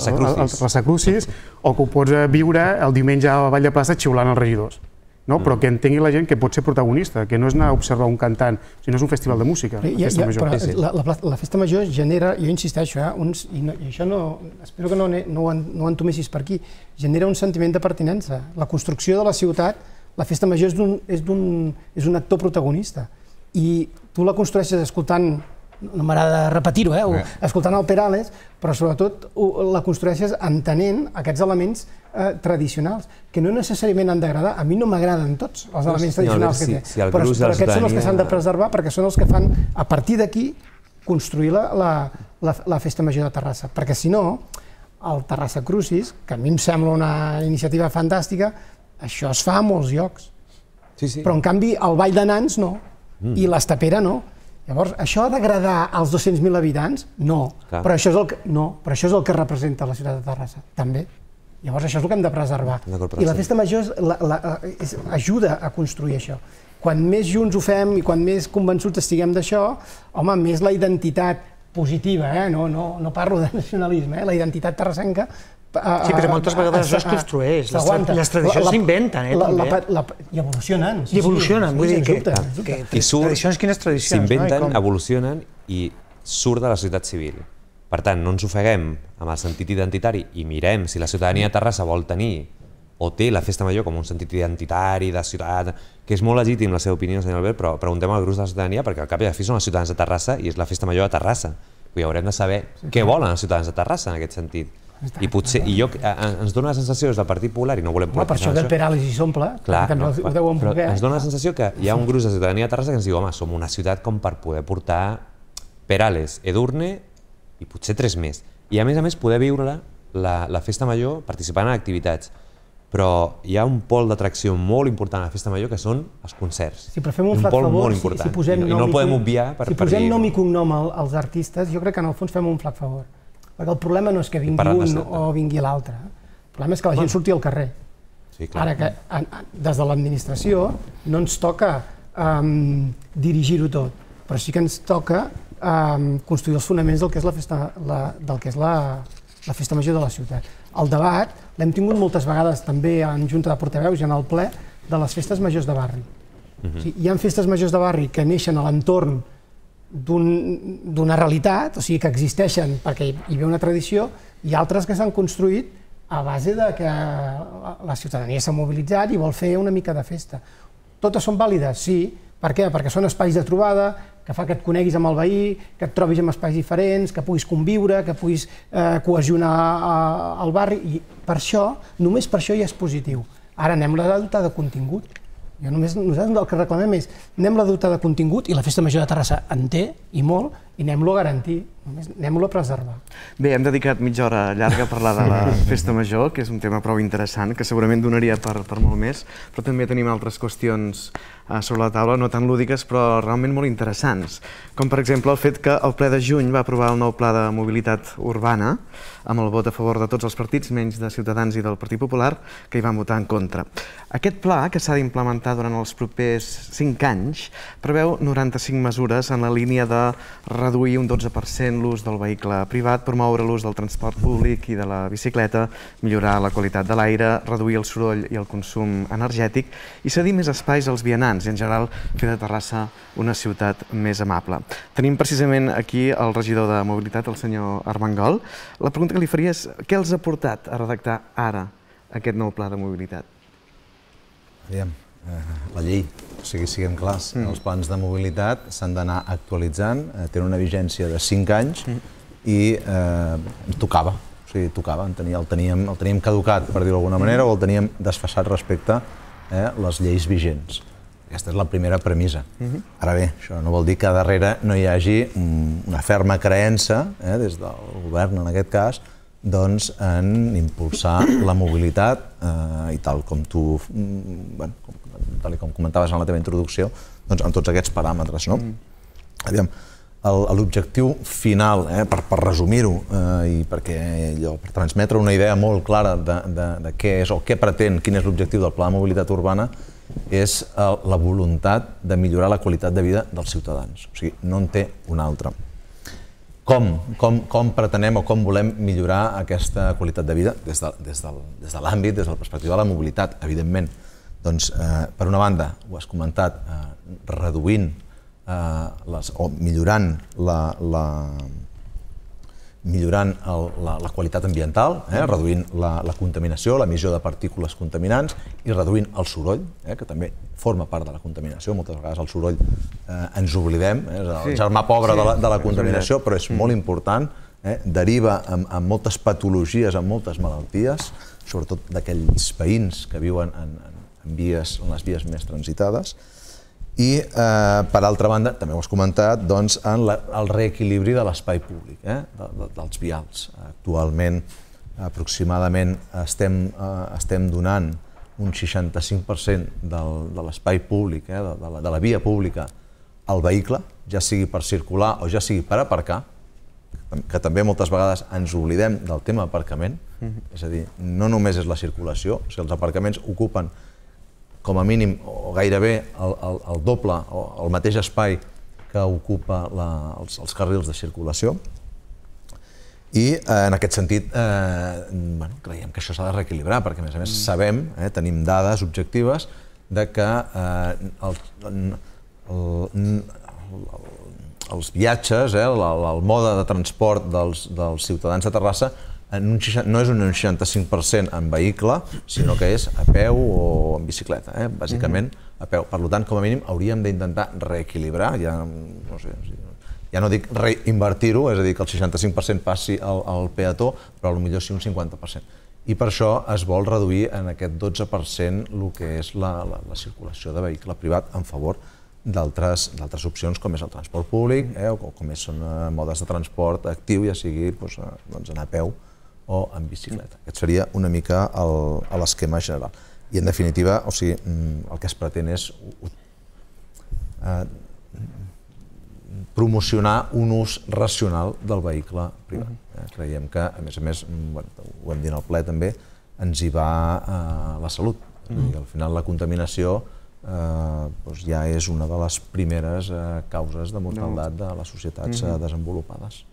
Rassacrucis, o que ho pots eh, viure el diumenge a Vall de Plaça xiulant els regidors. No? Però que entengui la gent que pot ser protagonista, que no és anar a observar un cantant, sinó és un festival de música, la Ja, festa ja, major. però Sí, sí. la, la, la festa major genera, jo insisteixo, eh, uns, i, no, i això no, espero que no, no, no ho entomessis per aquí, genera un sentiment de pertinença. La construcció de la ciutat, la festa major és, d'un, és, d'un, és un actor protagonista. I tu la construeixes escoltant no m'agrada repetir-ho, eh? escoltant el Perales, però sobretot ho- la construeixes entenent aquests elements eh, tradicionals, que no necessàriament han d'agradar. A mi no m'agraden tots els elements tradicionals Albert, que si- té, si el però, però aquests són els que s'han de preservar perquè són els que fan, a partir d'aquí, construir la, la, la, la Festa Major de Terrassa. Perquè si no, el Terrassa Crucis, que a mi em sembla una iniciativa fantàstica, això es fa a molts llocs. Sí, sí. Però en canvi el Ball de Nans no, i l'Estapera no. Llavors, això ha d'agradar als 200.000 habitants? No. Clar. Però això, és el que, no, però això és el que representa la ciutat de Terrassa, també. Llavors, això és el que hem de preservar. I la festa major és, la, la, és, ajuda a construir això. Quan més junts ho fem i quan més convençuts estiguem d'això, home, més la identitat positiva, eh? no, no, no parlo de nacionalisme, eh? la identitat terrassenca Sí, però moltes vegades això es construeix, les les tradicions s'inventen, eh, també. I evolucionen. I evolucionen, vull dir que, que I surt, tradicions, quines tradicions, s'inventen, evolucionen i surt de la societat civil. Per tant, no ens ofeguem amb el sentit identitari i mirem si la ciutadania de Terrassa vol tenir o té la festa major com un sentit identitari de ciutat, que és molt legítim la seva opinió, senyor Albert, però preguntem al gruix de la ciutadania perquè al cap i a la fi són els ciutadans de Terrassa i és la festa major de Terrassa. Vull haurem de saber què volen els ciutadans de Terrassa en aquest sentit. I potser, i jo, ens dona la sensació des del Partit Popular, i no volem Home, per això que el Perales hi s'omple, també clar, ho deuen però voler. ens dona la sensació que hi ha un gruix de ciutadania de Terrassa que ens diu home, som una ciutat com per poder portar Perales, Edurne i potser tres més. I a més a més poder viure la, la, la festa major participant en activitats. Però hi ha un pol d'atracció molt important a la festa major que són els concerts. Si però fem un I flac favor, molt si, si posem I, no- i nom no el podem obviar per, si per posem dir... nom i cognom al- als artistes, jo crec que en el fons fem un flac favor. Perquè el problema no és que vingui un o vingui l'altre. El problema és que la gent surti al carrer. Sí, clar. Ara que des de l'administració no ens toca um, dirigir-ho tot, però sí que ens toca um, construir els fonaments del que és la festa, la, del que és la, la festa major de la ciutat. El debat l'hem tingut moltes vegades també en Junta de Portaveus i en el ple de les festes majors de barri. o sigui, hi ha festes majors de barri que neixen a l'entorn d'un- d'una realitat, o sigui, que existeixen perquè hi, hi ve una tradició, i altres que s'han construït a base de que la la ciutadania s'ha mobilitzat i vol fer una mica de festa. Totes són vàlides? Sí. Per què? Perquè són espais de trobada, que fa que et coneguis amb el veí, que et trobis en espais diferents, que puguis conviure, que puguis eh, cohesionar eh, el barri, i per això, només per això ja és positiu. Ara anem-la a dotar de contingut. Jo només, nosaltres el que reclamem és anem-la dotar de contingut, i la Festa Major de Terrassa en té, i molt, i anem-lo a garantir, anem-lo a preservar. Bé, hem dedicat mitja hora llarga a parlar de la festa major, que és un tema prou interessant, que segurament donaria per, per molt més, però també tenim altres qüestions eh, sobre la taula, no tan lúdiques, però realment molt interessants, com per exemple el fet que el ple de juny va aprovar el nou pla de mobilitat urbana, amb el vot a favor de tots els partits, menys de Ciutadans i del Partit Popular, que hi van votar en contra. Aquest pla, que s'ha d'implementar durant els propers 5 anys, preveu 95 mesures en la línia de reduir un 12% l'ús del vehicle privat, promoure l'ús del transport públic i de la bicicleta, millorar la qualitat de l'aire, reduir el soroll i el consum energètic i cedir més espais als vianants i, en general, fer de Terrassa una ciutat més amable. Tenim precisament aquí el regidor de Mobilitat, el senyor Armengol. La pregunta que li faria és què els ha portat a redactar ara aquest nou pla de mobilitat? Aviam, eh, la llei, o sigui, siguem clars, mm. els plans de mobilitat s'han d'anar actualitzant, eh, tenen una vigència de 5 anys mm. i eh, tocava, o sigui, tocava, en tenia, el, teníem, el teníem caducat, per dir-ho d'alguna manera, o el teníem desfassat respecte a eh, les lleis vigents. Aquesta és la primera premissa. Mm -hmm. Ara bé, això no vol dir que darrere no hi hagi una ferma creença, eh, des del govern en aquest cas, doncs, en impulsar la mobilitat eh, i tal com tu, mm, bueno, com, tal com comentaves en la teva introducció, doncs en tots aquests paràmetres. No? Mm. Aviam, l'objectiu final, eh, per, per resumir-ho eh, i perquè allò, per transmetre una idea molt clara de, de, de què és o què pretén, quin és l'objectiu del Pla de Mobilitat Urbana, és eh, la voluntat de millorar la qualitat de vida dels ciutadans. O sigui, no en té una altra com, com, com pretenem o com volem millorar aquesta qualitat de vida des de, des de l'àmbit, des de la perspectiva de la mobilitat, evidentment. Doncs, eh, per una banda, ho has comentat, eh, reduint eh, les, o millorant la, la, millorant el, la, la qualitat ambiental, eh, reduint la, la contaminació, l'emissió de partícules contaminants i reduint el soroll, eh, que també forma part de la contaminació. Moltes vegades el soroll eh, ens oblidem, eh, és el sí, germà pobre sí, de, la, de la contaminació, però és mm. molt important, eh, deriva amb, amb moltes patologies, amb moltes malalties, sobretot d'aquells veïns que viuen en, en, en, vies, en les vies més transitades, i, eh, per altra banda, també ho has comentat, doncs, en la, el reequilibri de l'espai públic, eh, de, de, dels vials. Actualment, aproximadament, estem, eh, estem donant un 65% del, de l'espai públic, eh, de, de, la, de la via pública, al vehicle, ja sigui per circular o ja sigui per aparcar, que també moltes vegades ens oblidem del tema aparcament, mm -hmm. és a dir, no només és la circulació, o sigui, els aparcaments ocupen com a mínim o gairebé el, el, el doble o el mateix espai que ocupa la, els, els carrils de circulació. I eh, en aquest sentit eh, bueno, creiem que això s'ha de reequilibrar perquè a més a més sabem, eh, tenim dades objectives de que eh, el, el, el, els viatges, eh, el, el mode de transport dels, dels ciutadans de Terrassa en un, no és un 65% en vehicle, sinó que és a peu o en bicicleta, eh? bàsicament a peu. Per tant, com a mínim, hauríem d'intentar reequilibrar, ja no, sé, ja no dic reinvertir-ho, és a dir, que el 65% passi al, al peató, però potser sí un 50%. I per això es vol reduir en aquest 12% el que és la, la, la circulació de vehicle privat en favor d'altres opcions com és el transport públic eh, o com és, són eh, modes de transport actiu, ja sigui doncs, doncs anar a peu o en bicicleta. Aquest seria una mica l'esquema general. I en definitiva, o sigui, mm, el que es pretén és eh, promocionar un ús racional del vehicle privat. Eh, creiem que, a més a més, mm, bueno, ho hem dit al ple també, ens hi va eh, la salut. Mm. Al final la contaminació eh, doncs ja és una de les primeres eh, causes de mortalitat de les societats -hmm. desenvolupades.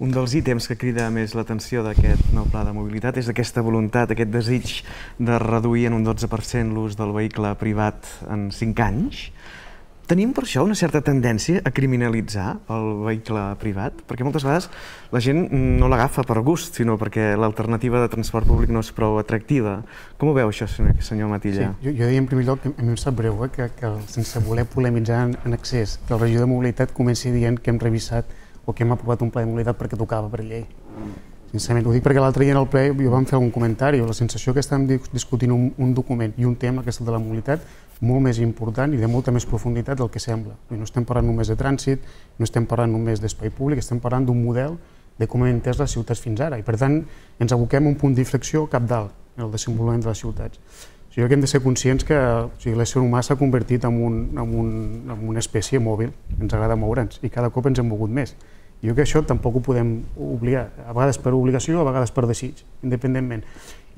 Un dels ítems que crida més l'atenció d'aquest nou pla de mobilitat és aquesta voluntat, aquest desig de reduir en un 12% l'ús del vehicle privat en 5 anys. Tenim per això una certa tendència a criminalitzar el vehicle privat? Perquè moltes vegades la gent no l'agafa per gust, sinó perquè l'alternativa de transport públic no és prou atractiva. Com ho veu això, senyor Matilla? Sí, jo, jo en primer lloc a mi em sap greu eh, que, que sense voler polemitzar en, en excés, que el regidor de mobilitat comenci dient que hem revisat o que hem aprovat un pla de mobilitat perquè tocava per llei. Sincerament, ho dic perquè l'altre dia en el ple jo vam fer un comentari, la sensació que estem discutint un, un document i un tema, que és el de la mobilitat, molt més important i de molta més profunditat del que sembla. No estem parlant només de trànsit, no estem parlant només d'espai públic, estem parlant d'un model de com hem entès les ciutats fins ara. I per tant, ens aboquem a un punt d'inflexió cap dalt en el desenvolupament de les ciutats. O sigui, hem de ser conscients que o sigui, l'ésser humà s'ha convertit en, un, en, un, en una espècie mòbil, ens agrada moure'ns i cada cop ens hem mogut més. I jo crec que això tampoc ho podem obligar, a vegades per obligació, a vegades per desig, independentment.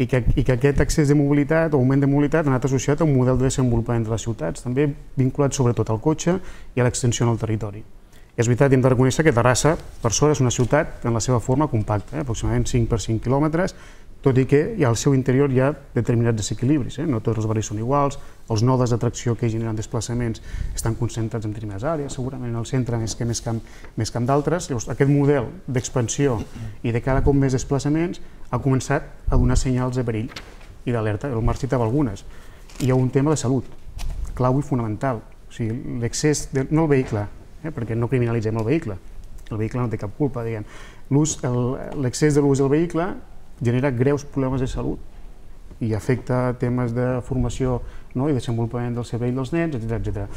I que, i que aquest accés de mobilitat o augment de mobilitat ha anat associat a un model de desenvolupament de les ciutats, també vinculat sobretot al cotxe i a l'extensió en el territori. És veritat, hem de reconèixer que Terrassa, per sort, és una ciutat en la seva forma compacta, eh? aproximadament 5 per 5 quilòmetres, tot i que al seu interior hi ha determinats desequilibris, eh? no tots els barris són iguals, els nodes d'atracció que generen desplaçaments estan concentrats en determinades àrees, segurament al centre més que més camp, més camp d'altres. Llavors, aquest model d'expansió i de cada cop més desplaçaments ha començat a donar senyals de perill i d'alerta, el Marc citava algunes. Hi ha un tema de salut, clau i fonamental, o sigui, l'excés, de, no el vehicle, eh? perquè no criminalitzem el vehicle, el vehicle no té cap culpa, diguem. L'excés de l'ús del vehicle genera greus problemes de salut i afecta temes de formació no? i desenvolupament del cervell dels nens, etc etc.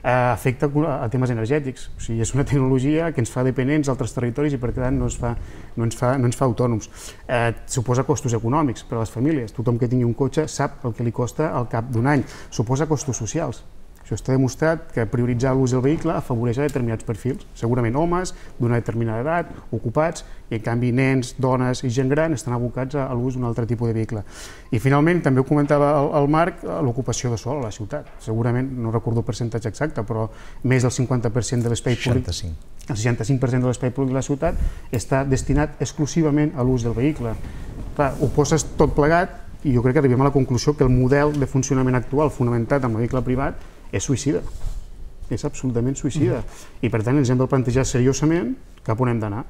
Eh, afecta a temes energètics, o sigui, és una tecnologia que ens fa dependents d'altres territoris i per tant no ens fa, no ens fa, no ens fa autònoms. Eh, suposa costos econòmics per a les famílies, tothom que tingui un cotxe sap el que li costa al cap d'un any, suposa costos socials, això està demostrat que prioritzar l'ús del vehicle afavoreix a determinats perfils, segurament homes d'una determinada edat, ocupats, i en canvi nens, dones i gent gran estan abocats a l'ús d'un altre tipus de vehicle. I finalment, també ho comentava el, el Marc, l'ocupació de sol a la ciutat. Segurament, no recordo el percentatge exacte, però més del 50% de l'espai públic... 65. El 65% de l'espai públic de la ciutat està destinat exclusivament a l'ús del vehicle. Clar, ho poses tot plegat i jo crec que arribem a la conclusió que el model de funcionament actual fonamentat en el vehicle privat és suïcida, és absolutament suïcida. Mm. I per tant ens hem de plantejar seriosament cap on hem d'anar.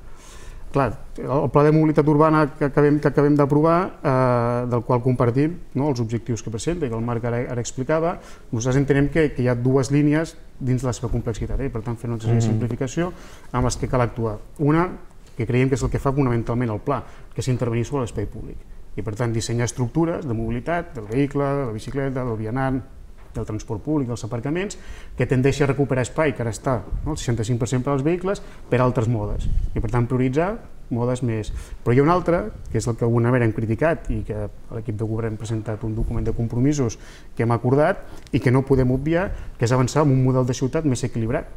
Clar, el pla de mobilitat urbana que acabem, que acabem d'aprovar, eh, del qual compartim no, els objectius que presenta i que el Marc ara, ara explicava, nosaltres entenem que, que hi ha dues línies dins de la seva complexitat, eh? per tant fent una mm. simplificació amb les que cal actuar. Una, que creiem que és el que fa fonamentalment el pla, que és intervenir sobre l'espai públic. I per tant dissenyar estructures de mobilitat, del vehicle, de la bicicleta, del vianant, del transport públic, dels aparcaments, que tendeixi a recuperar espai que ara està no, el 65% per als vehicles per altres modes i per tant prioritzar modes més. Però hi ha un altre, que és el que alguna vegada hem criticat i que l'equip de govern hem presentat un document de compromisos que hem acordat i que no podem obviar, que és avançar en un model de ciutat més equilibrat.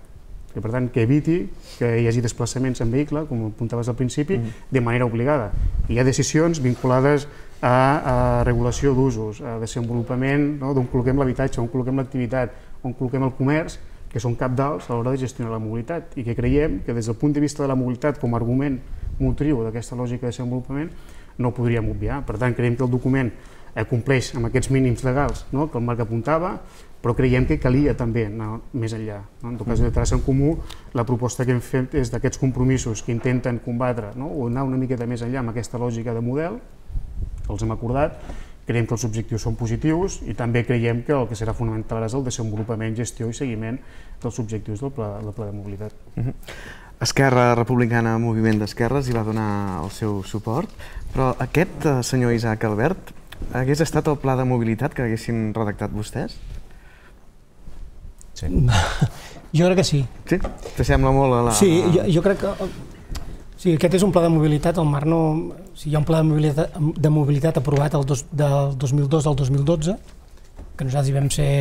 Que, per tant, que eviti que hi hagi desplaçaments en vehicle, com apuntaves al principi, mm. de manera obligada. I hi ha decisions vinculades a, a regulació d'usos, a desenvolupament no, d'on col·loquem l'habitatge, on col·loquem l'activitat, on col·loquem el comerç, que són capdals a l'hora de gestionar la mobilitat i que creiem que des del punt de vista de la mobilitat com a argument motriu d'aquesta lògica de desenvolupament no podríem obviar. Per tant, creiem que el document eh, compleix amb aquests mínims legals no, que el Marc apuntava, però creiem que calia també anar més enllà. No? En tot cas, de Terrassa en Comú, la proposta que hem fet és d'aquests compromisos que intenten combatre no? o anar una miqueta més enllà amb aquesta lògica de model, els hem acordat, creiem que els objectius són positius i també creiem que el que serà fonamental és el desenvolupament, gestió i seguiment dels objectius del pla, del pla de mobilitat. Uh mhm. -huh. Esquerra Republicana, Moviment d'Esquerres, hi va donar el seu suport, però aquest eh, senyor Isaac Albert hagués estat el pla de mobilitat que haguessin redactat vostès? Sí. Jo crec que sí. Sí? T'assembla molt a la... Sí, jo, jo crec que Sí, aquest és un pla de mobilitat, el Marc no... O sigui, hi ha un pla de mobilitat, de mobilitat aprovat el dos, del 2002 al 2012, que nosaltres hi vam ser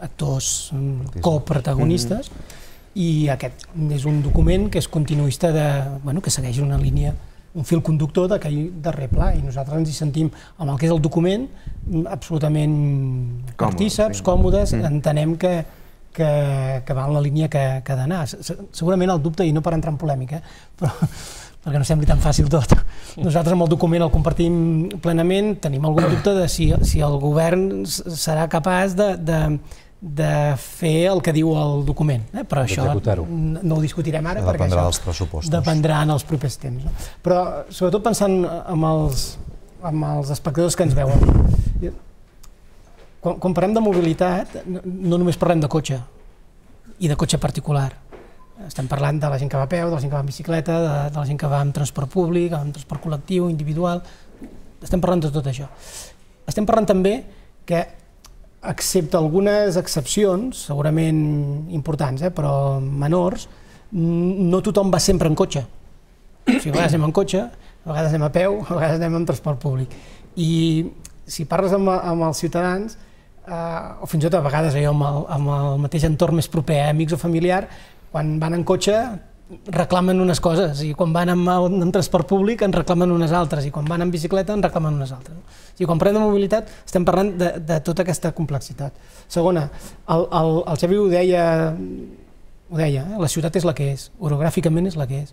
actors mm, coprotagonistes, mm -hmm. i aquest és un document que és continuista de, bueno, que segueix una línia un fil conductor d'aquell darrer pla i nosaltres ens hi sentim amb el que és el document absolutament Còmode, partíceps, sí. còmodes, mm. entenem que, que, que va en la línia que, que ha d'anar. Segurament el dubte, i no per entrar en polèmica, però perquè no sembli tan fàcil tot. Nosaltres amb el document el compartim plenament, tenim algun dubte de si, si el govern serà capaç de, de, de fer el que diu el document, eh? però això no ho discutirem ara perquè això dels pressupostos. dependrà en els propers temps. No? Però sobretot pensant en els, en els espectadors que ens veuen, quan, quan parlem de mobilitat, no, no només parlem de cotxe i de cotxe particular. Estem parlant de la gent que va a peu, de la gent que va en bicicleta, de, de la gent que va en transport públic, en transport col·lectiu, individual... Estem parlant de tot això. Estem parlant també que excepte algunes excepcions, segurament importants, eh, però menors, no tothom va sempre en cotxe. O sigui, a vegades anem en cotxe, a vegades anem a peu, a vegades anem en transport públic. I si parles amb, amb els ciutadans, eh, o fins i tot a vegades jo amb el, amb el mateix entorn més proper, eh, amics o familiar, quan van en cotxe reclamen unes coses i quan van en, en transport públic en reclamen unes altres i quan van en bicicleta en reclamen unes altres. O sigui, quan parlem de mobilitat estem parlant de, de tota aquesta complexitat. Segona, el, el, el Xavi ho deia, ho deia eh? la ciutat és la que és, orogràficament és la que és.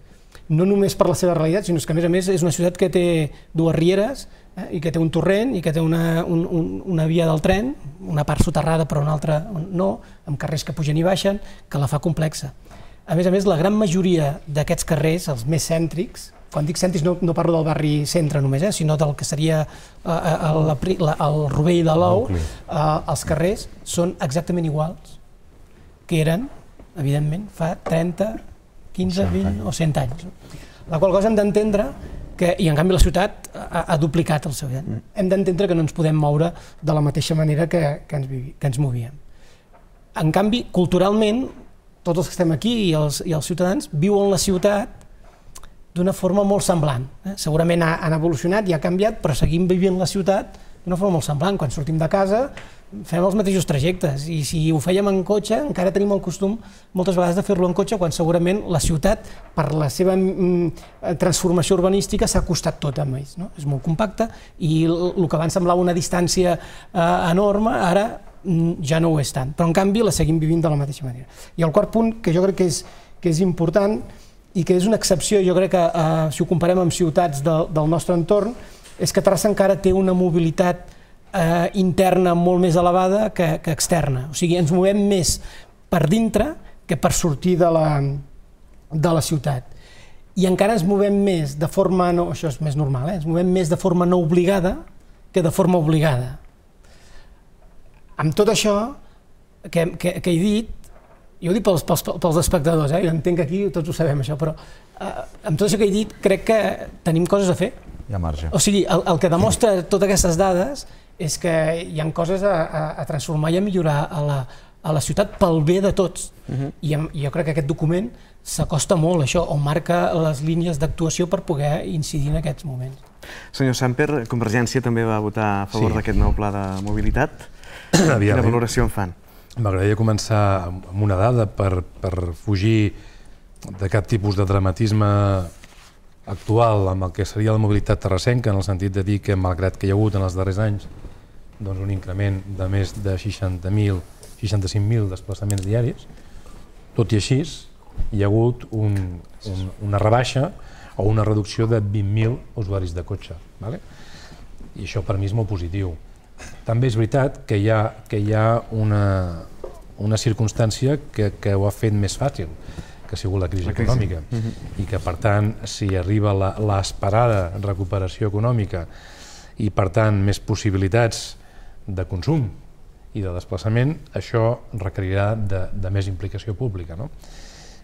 No només per la seva realitat, sinó que a més a més és una ciutat que té dues rieres eh? i que té un torrent i que té una, un, un, una via del tren, una part soterrada però una altra no, amb carrers que pugen i baixen, que la fa complexa a més a més, la gran majoria d'aquests carrers, els més cèntrics, quan dic cèntrics no, no parlo del barri centre només, eh, sinó del que seria eh, eh el, el, el Rovell de l'Ou, eh, els carrers són exactament iguals que eren, evidentment, fa 30, 15, 20 o 100 anys. La qual cosa hem d'entendre que, i en canvi la ciutat ha, ha duplicat el seu dent. Mm. Hem d'entendre que no ens podem moure de la mateixa manera que, que, ens, vivi, que ens movíem. En canvi, culturalment, tots els que estem aquí i els, i els ciutadans viuen la ciutat d'una forma molt semblant. Eh? Segurament ha, han evolucionat i ha canviat, però seguim vivint la ciutat d'una forma molt semblant. Quan sortim de casa fem els mateixos trajectes i si ho fèiem en cotxe encara tenim el costum moltes vegades de fer-lo en cotxe quan segurament la ciutat per la seva mm, transformació urbanística s'ha costat tot a més. No? És molt compacte i el que abans semblava una distància eh, enorme ara Mm, ja no ho és tant, però en canvi la seguim vivint de la mateixa manera. I el quart punt, que jo crec que és, que és important i que és una excepció, jo crec que eh, si ho comparem amb ciutats de, del nostre entorn, és que Terrassa encara té una mobilitat eh, interna molt més elevada que, que externa. O sigui, ens movem més per dintre que per sortir de la, de la ciutat. I encara ens movem més de forma, no, això és més normal, eh? ens movem més de forma no obligada que de forma obligada. Amb tot això que, que, que he dit, jo ho dic pels, pels, pels espectadors, eh? jo entenc que aquí tots ho sabem això, però eh, amb tot això que he dit crec que tenim coses a fer. Hi ha marge. O sigui, el, el que demostra totes aquestes dades és que hi han coses a, a, a transformar i a millorar a la, a la ciutat pel bé de tots. Uh -huh. I, jo crec que aquest document s'acosta molt a això, on marca les línies d'actuació per poder incidir en aquests moments. Senyor Samper, Convergència també va votar a favor sí. d'aquest nou pla de mobilitat. Quina eh? valoració en fan? M'agradaria començar amb una dada per, per fugir de cap tipus de dramatisme actual amb el que seria la mobilitat terrassenca, en el sentit de dir que, malgrat que hi ha hagut en els darrers anys doncs, un increment de més de 60.000, 65.000 desplaçaments diaris, tot i així hi ha hagut un, un, una rebaixa o una reducció de 20.000 usuaris de cotxe. Vale? I això per mi és molt positiu. També és veritat que hi ha, que hi ha una, una circumstància que, que ho ha fet més fàcil, que ha sigut la crisi, la crisi. econòmica, mhm. -huh. i que per tant, si arriba l'esperada recuperació econòmica i per tant més possibilitats de consum i de desplaçament, això requerirà de, de més implicació pública. No?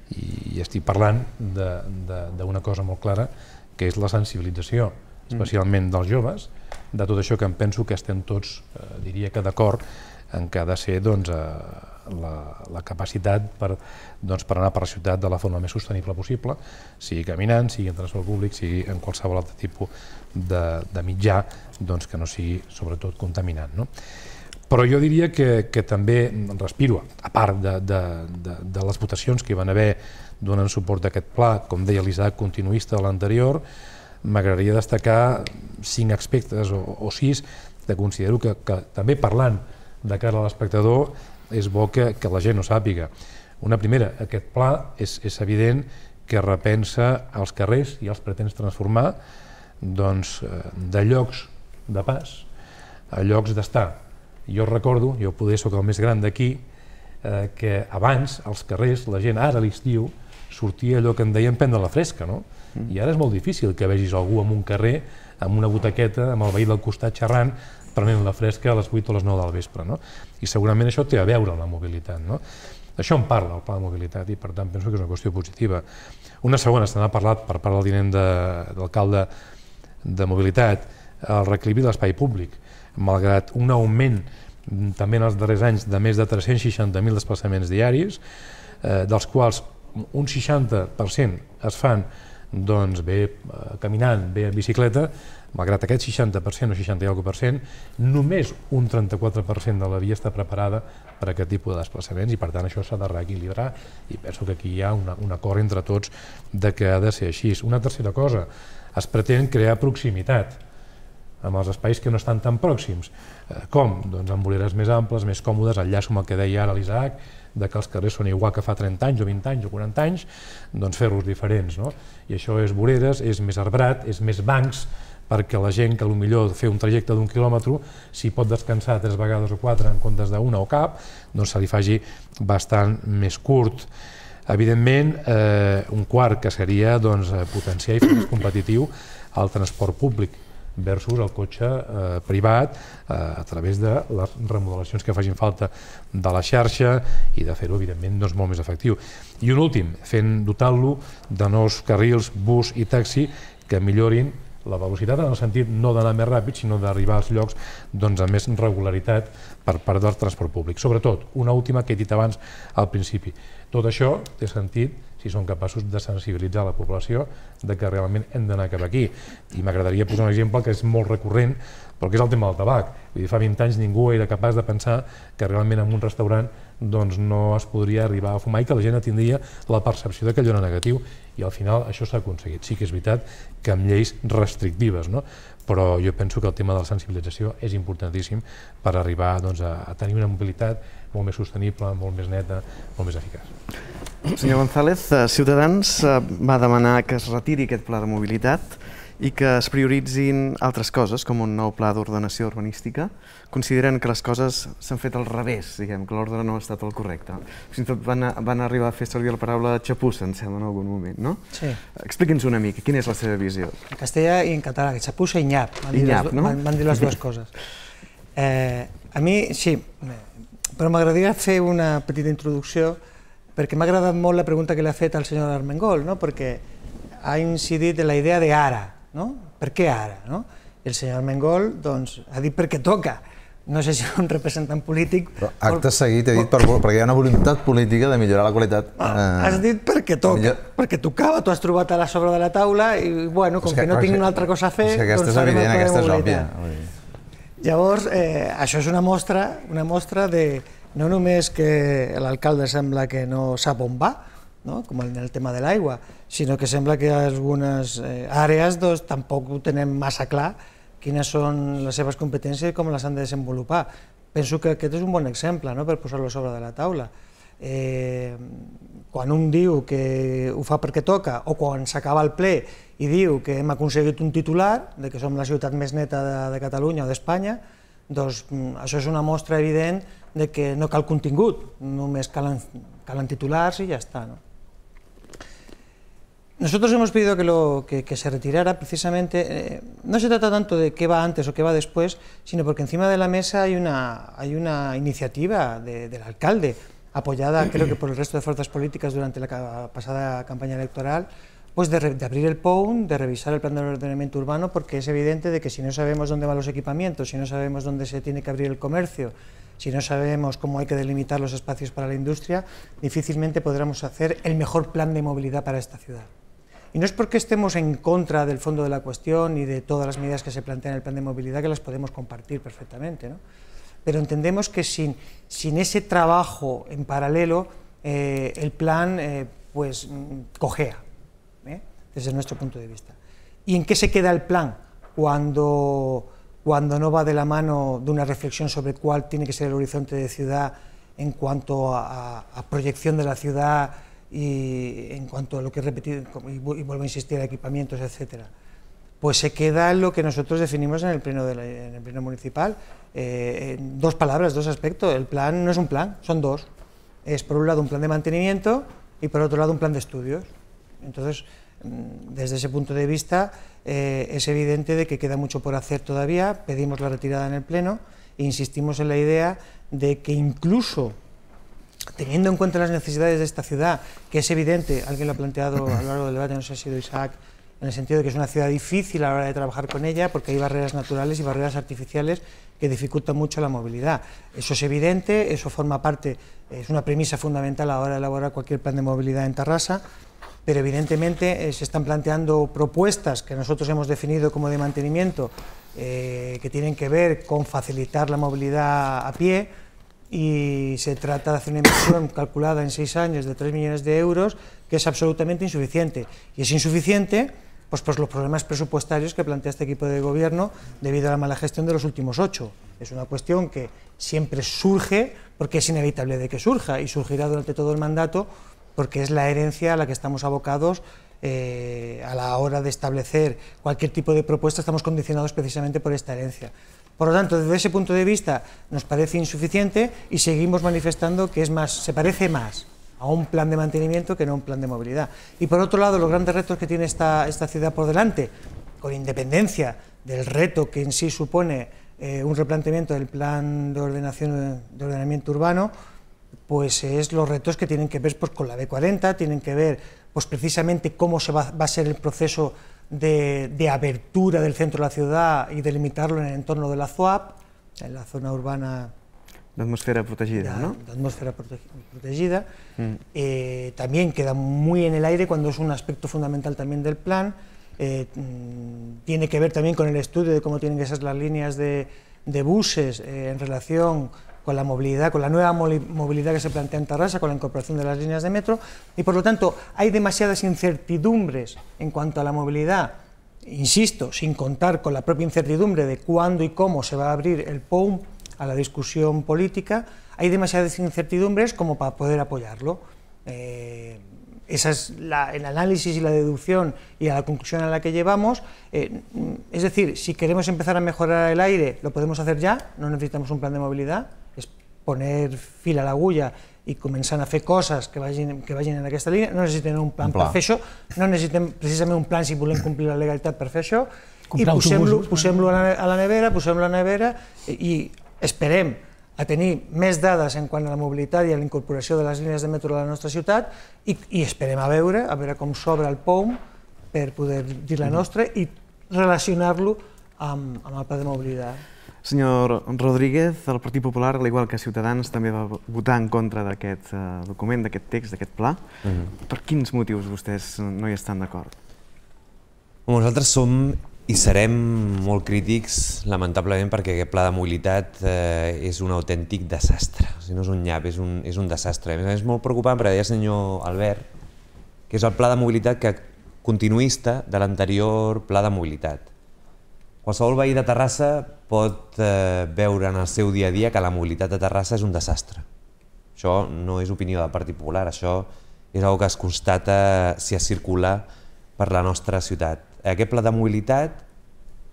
I, I estic parlant d'una cosa molt clara, que és la sensibilització, mm. Especialment dels joves, de tot això que em penso que estem tots, eh, diria que d'acord, en què ha de ser doncs, eh, la, la capacitat per, doncs, per anar per la ciutat de la forma més sostenible possible, sigui caminant, sigui en transport públic, sigui en qualsevol altre tipus de, de mitjà doncs, que no sigui sobretot contaminant. No? Però jo diria que, que també respiro, a part de, de, de, de les votacions que hi van haver donant suport a aquest pla, com deia l'Isaac, continuista de l'anterior, m'agradaria destacar cinc aspectes o, o sis que considero que, que també parlant de cara a l'espectador és bo que, que la gent ho sàpiga. Una primera, aquest pla és, és evident que repensa els carrers i els pretens transformar doncs, eh, de llocs de pas a llocs d'estar. Jo recordo, jo poder sóc el més gran d'aquí, eh, que abans als carrers la gent, ara a l'estiu, sortia allò que en deien prendre la fresca, no? I ara és molt difícil que vegis algú en un carrer amb una butaqueta, amb el veí del costat xerrant, prenent la fresca a les 8 o les 9 del vespre. No? I segurament això té a veure amb la mobilitat. No? Això en parla el pla de mobilitat i per tant penso que és una qüestió positiva. Una segona, se n'ha parlat per part del tinent d'alcalde de, de mobilitat, el reequilibri de l'espai públic. Malgrat un augment també en els darrers anys de més de 360.000 desplaçaments diaris, eh, dels quals un 60% es fan doncs, bé eh, caminant, bé en bicicleta, malgrat aquest 60% o 60 i alguna cent, només un 34% de la via està preparada per a aquest tipus de desplaçaments i per tant això s'ha de reequilibrar i penso que aquí hi ha una, un acord entre tots de que ha de ser així. Una tercera cosa, es pretén crear proximitat amb els espais que no estan tan pròxims. Eh, com? Doncs amb voreres més amples, més còmodes, enllaço amb el que deia ara l'Isaac, de que els carrers són igual que fa 30 anys o 20 anys o 40 anys, doncs fer-los diferents. No? I això és voreres, és més arbrat, és més bancs, perquè la gent que millor fer un trajecte d'un quilòmetre, si pot descansar tres vegades o quatre en comptes d'una o cap, doncs se li faci bastant més curt. Evidentment, eh, un quart que seria doncs, potenciar i fer més competitiu el transport públic versus el cotxe eh, privat eh, a través de les remodelacions que facin falta de la xarxa i de fer-ho, evidentment, doncs, molt més efectiu. I un últim, fent dotant-lo de nous carrils, bus i taxi que millorin la velocitat en el sentit no d'anar més ràpid, sinó d'arribar als llocs doncs, amb més regularitat per part del transport públic. Sobretot, una última que he dit abans al principi. Tot això té sentit si són capaços de sensibilitzar la població de que realment hem d'anar cap aquí. I m'agradaria posar un exemple que és molt recurrent, però que és el tema del tabac. Vull dir, fa 20 anys ningú era capaç de pensar que realment en un restaurant doncs, no es podria arribar a fumar i que la gent tindria la percepció que allò era negatiu i al final això s'ha aconseguit. Sí que és veritat que amb lleis restrictives, no? però jo penso que el tema de la sensibilització és importantíssim per arribar doncs, a, a tenir una mobilitat molt més sostenible, molt més neta, molt més eficaç. Senyor González, eh, Ciutadans eh, va demanar que es retiri aquest pla de mobilitat i que es prioritzin altres coses, com un nou pla d'ordenació urbanística. Consideren que les coses s'han fet al revés, diguem, que l'ordre no ha estat el correcte. Fins i tot van, van arribar a fer servir la paraula xapussa, em sembla, en algun moment, no? Sí. Expliqui'ns una mica, quina és la seva visió? En castellà i en català, xapussa i nyap, van, dir, nyap, les, no? van, van dir les dues coses. Eh, a mi, sí, però m'agradaria fer una petita introducció perquè m'ha agradat molt la pregunta que li ha fet al senyor Armengol, no? perquè ha incidit en la idea de ara, no? per què ara? No? el senyor Armengol doncs, ha dit perquè toca, no sé si un representant polític... Però acte seguit he dit per, perquè hi ha una voluntat política de millorar la qualitat. Eh, has dit perquè toca, millor... perquè tocava, tu has trobat a la sobre de la taula i bueno, com que, que no tinc una altra cosa a fer... És que aquesta doncs és evident, aquesta és òbvia. Llavors, eh, això és una mostra, una mostra de, no només que l'alcalde sembla que no sap on va, no? com en el tema de l'aigua, sinó que sembla que algunes eh, àrees doncs, tampoc ho tenen massa clar quines són les seves competències i com les han de desenvolupar. Penso que aquest és un bon exemple no? per posar-lo sobre de la taula. Eh, quan un diu que ho fa perquè toca o quan s'acaba el ple i diu que hem aconseguit un titular de que som la ciutat més neta de, de Catalunya o d'Espanya, doncs mm, això és una mostra evident de que no cal contingut, només calen, calen titulars y ya está. ¿no? Nosotros hemos pedido que, lo, que, que se retirara precisamente, eh, no se trata tanto de qué va antes o qué va después, sino porque encima de la mesa hay una, hay una iniciativa de, del alcalde, apoyada creo que por el resto de fuerzas políticas durante la pasada campaña electoral, pues de, de, abrir el POUN, de revisar el plan de ordenamiento urbano, porque es evidente de que si no sabemos dónde van los equipamientos, si no sabemos dónde se tiene que abrir el comercio, si no sabemos cómo hay que delimitar los espacios para la industria, difícilmente podremos hacer el mejor plan de movilidad para esta ciudad. Y no es porque estemos en contra del fondo de la cuestión y de todas las medidas que se plantean en el plan de movilidad que las podemos compartir perfectamente, ¿no? pero entendemos que sin, sin ese trabajo en paralelo eh, el plan eh, pues cojea, ¿eh? desde nuestro punto de vista. ¿Y en qué se queda el plan cuando cuando no va de la mano de una reflexión sobre cuál tiene que ser el horizonte de ciudad en cuanto a, a proyección de la ciudad y en cuanto a lo que he repetido, y vuelvo a insistir, equipamientos, etcétera. Pues se queda en lo que nosotros definimos en el pleno, de la, en el pleno municipal. Eh, en dos palabras, dos aspectos. El plan no es un plan, son dos. Es por un lado un plan de mantenimiento y por otro lado un plan de estudios. Entonces, mm, desde ese punto de vista, eh, es evidente de que queda mucho por hacer todavía, pedimos la retirada en el Pleno. E insistimos en la idea de que incluso teniendo en cuenta las necesidades de esta ciudad, que es evidente, alguien lo ha planteado a lo largo del debate, no sé si ha sido Isaac, en el sentido de que es una ciudad difícil a la hora de trabajar con ella porque hay barreras naturales y barreras artificiales que dificultan mucho la movilidad. Eso es evidente, eso forma parte, es una premisa fundamental a la hora de elaborar cualquier plan de movilidad en Tarrasa, pero evidentemente eh, se están planteando propuestas que nosotros hemos definido como de mantenimiento eh, que tienen que ver con facilitar la movilidad a pie y se trata de hacer una inversión calculada en seis años de 3 millones de euros que es absolutamente insuficiente. Y es insuficiente pues, por los problemas presupuestarios que plantea este equipo de gobierno debido a la mala gestión de los últimos ocho. Es una cuestión que siempre surge porque es inevitable de que surja y surgirá durante todo el mandato porque es la herencia a la que estamos abocados eh, a la hora de establecer cualquier tipo de propuesta, estamos condicionados precisamente por esta herencia. Por lo tanto, desde ese punto de vista nos parece insuficiente y seguimos manifestando que es más, se parece más a un plan de mantenimiento que no a un plan de movilidad. Y por otro lado, los grandes retos que tiene esta, esta ciudad por delante, con independencia del reto que en sí supone eh, un replanteamiento del plan de ordenación de ordenamiento urbano, pues es los retos que tienen que ver pues, con la B40, tienen que ver pues, precisamente cómo se va, va a ser el proceso de, de, abertura del centro de la ciudad y delimitarlo en el entorno de la ZOAP, en la zona urbana de atmósfera protegida, de, ¿no? De atmósfera prote protegida. Mm. Eh, también queda muy en el aire cuando es un aspecto fundamental también del plan. Eh, mm, tiene que ver también con el estudio de cómo tienen que ser las líneas de, de buses eh, en relación con la movilidad, con la nueva movilidad que se plantea en Tarrasa, con la incorporación de las líneas de metro, y por lo tanto hay demasiadas incertidumbres en cuanto a la movilidad, insisto, sin contar con la propia incertidumbre de cuándo y cómo se va a abrir el POUM a la discusión política, hay demasiadas incertidumbres como para poder apoyarlo. Eh, esa es el análisis y la deducción y la conclusión a la que llevamos. Eh, es decir, si queremos empezar a mejorar el aire, lo podemos hacer ya, no necesitamos un plan de movilidad, poner fil a l'agulla i començant a fer coses que vagin, que vagin en aquesta línia, no necessitem un plan, un plan. per fer això, no necessitem precisament un plan si volem complir la legalitat per fer això, Comprar i posem-lo posem, a, la, a la nevera, posem-lo a la nevera i, i esperem a tenir més dades en quant a la mobilitat i a la incorporació de les línies de metro a la nostra ciutat i, i esperem a veure, a veure com s'obre el POUM per poder dir la nostra i relacionar-lo amb, amb el pla de mobilitat. Senyor Rodríguez, el Partit Popular, al igual que Ciutadans, també va votar en contra d'aquest uh, document, d'aquest text, d'aquest pla. Uh mhm. -huh. Per quins motius vostès no hi estan d'acord? Nosaltres som i serem molt crítics, lamentablement, perquè aquest pla de mobilitat eh, és un autèntic desastre. O sigui, no és un nyap, és un, és un desastre. A més, és molt preocupant perquè deia el senyor Albert que és el pla de mobilitat que continuista de l'anterior pla de mobilitat. Qualsevol veí de Terrassa pot eh, veure en el seu dia a dia que la mobilitat de Terrassa és un desastre. Això no és opinió del Partit Popular, això és una que es constata si es circula per la nostra ciutat. Aquest pla de mobilitat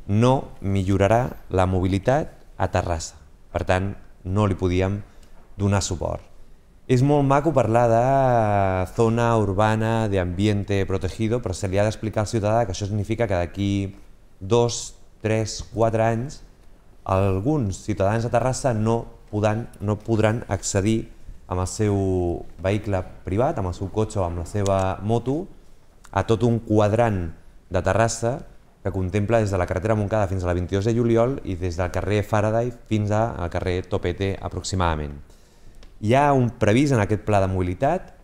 no millorarà la mobilitat a Terrassa. Per tant, no li podíem donar suport. És molt maco parlar de zona urbana, d'ambiente protegido, però se li ha d'explicar al ciutadà que això significa que d'aquí dos, 3, 4 anys, alguns ciutadans de Terrassa no, podran, no podran accedir amb el seu vehicle privat, amb el seu cotxe o amb la seva moto, a tot un quadrant de Terrassa que contempla des de la carretera Montcada fins a la 22 de juliol i des del carrer Faraday fins al carrer Topete aproximadament. Hi ha un previst en aquest pla de mobilitat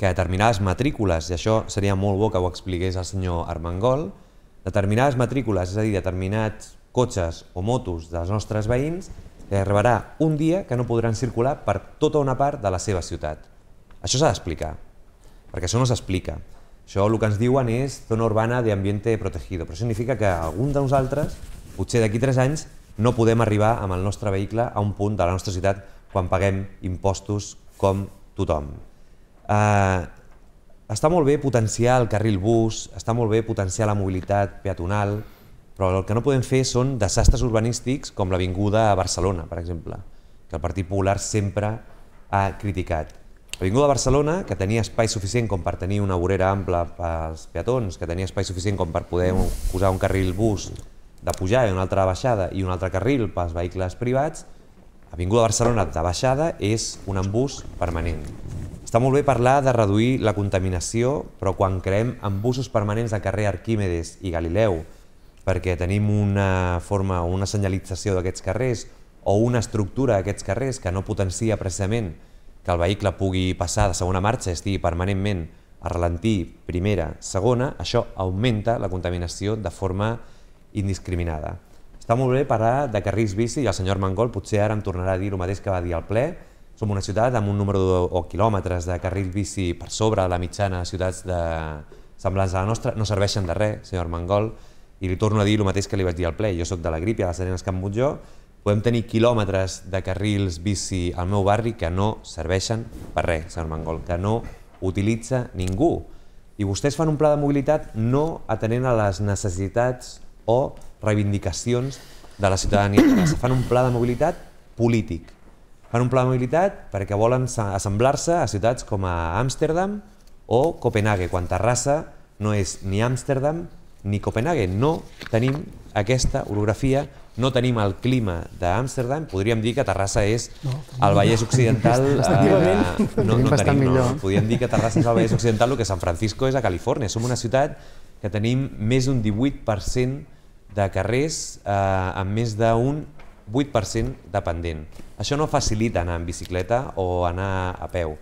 que determinades matrícules, i això seria molt bo que ho expliqués el senyor Armengol, determinades matrícules, és a dir, determinats cotxes o motos dels nostres veïns, arribarà un dia que no podran circular per tota una part de la seva ciutat. Això s'ha d'explicar, perquè això no s'explica. Això el que ens diuen és zona urbana d'ambiente protegido, però significa que algun de nosaltres, potser d'aquí 3 anys, no podem arribar amb el nostre vehicle a un punt de la nostra ciutat quan paguem impostos com tothom. Eh, està molt bé potenciar el carril bus, està molt bé potenciar la mobilitat peatonal, però el que no podem fer són desastres urbanístics com l'Avinguda a Barcelona, per exemple, que el Partit Popular sempre ha criticat. L'Avinguda de Barcelona, que tenia espai suficient com per tenir una vorera ampla pels peatons, que tenia espai suficient com per poder posar un carril bus de pujada i una altra de baixada i un altre carril pels vehicles privats, Avinguda Barcelona de baixada és un embús permanent Està molt bé parlar de reduir la contaminació, però quan creem embussos permanents de carrer Arquímedes i Galileu, perquè tenim una forma, una senyalització d'aquests carrers o una estructura d'aquests carrers que no potencia precisament que el vehicle pugui passar de segona marxa estigui permanentment a ralentir primera, segona, això augmenta la contaminació de forma indiscriminada. Està molt bé parlar de carrils bici i el senyor Mangol potser ara em tornarà a dir el mateix que va dir al ple. Som una ciutat amb un número de, o quilòmetres de carrils bici per sobre la mitjana de ciutats de semblants a la nostra, no serveixen de res, senyor Mangol, i li torno a dir el mateix que li vaig dir al ple. Jo sóc de la grip i a les Arenes Can Montjó, podem tenir quilòmetres de carrils bici al meu barri que no serveixen per res, senyor Mangol, que no utilitza ningú. I vostès fan un pla de mobilitat no atenent a les necessitats o reivindicacions de la ciutadania. Fan un pla de mobilitat polític. Fan un pla de mobilitat perquè volen assemblar-se a ciutats com a Amsterdam o Copenhague, quan Terrassa no és ni Amsterdam ni Copenhague. No tenim aquesta orografia, no tenim el clima d'Amsterdam, podríem dir que Terrassa és no, el Vallès Occidental... Eh, no, no tenim, no. Podríem dir que Terrassa és el Vallès Occidental, el que San Francisco és a Califòrnia. Som una ciutat que tenim més d'un 18% de carrers eh, amb més d'un 8% dependent. Això no facilita anar en bicicleta o anar a peu.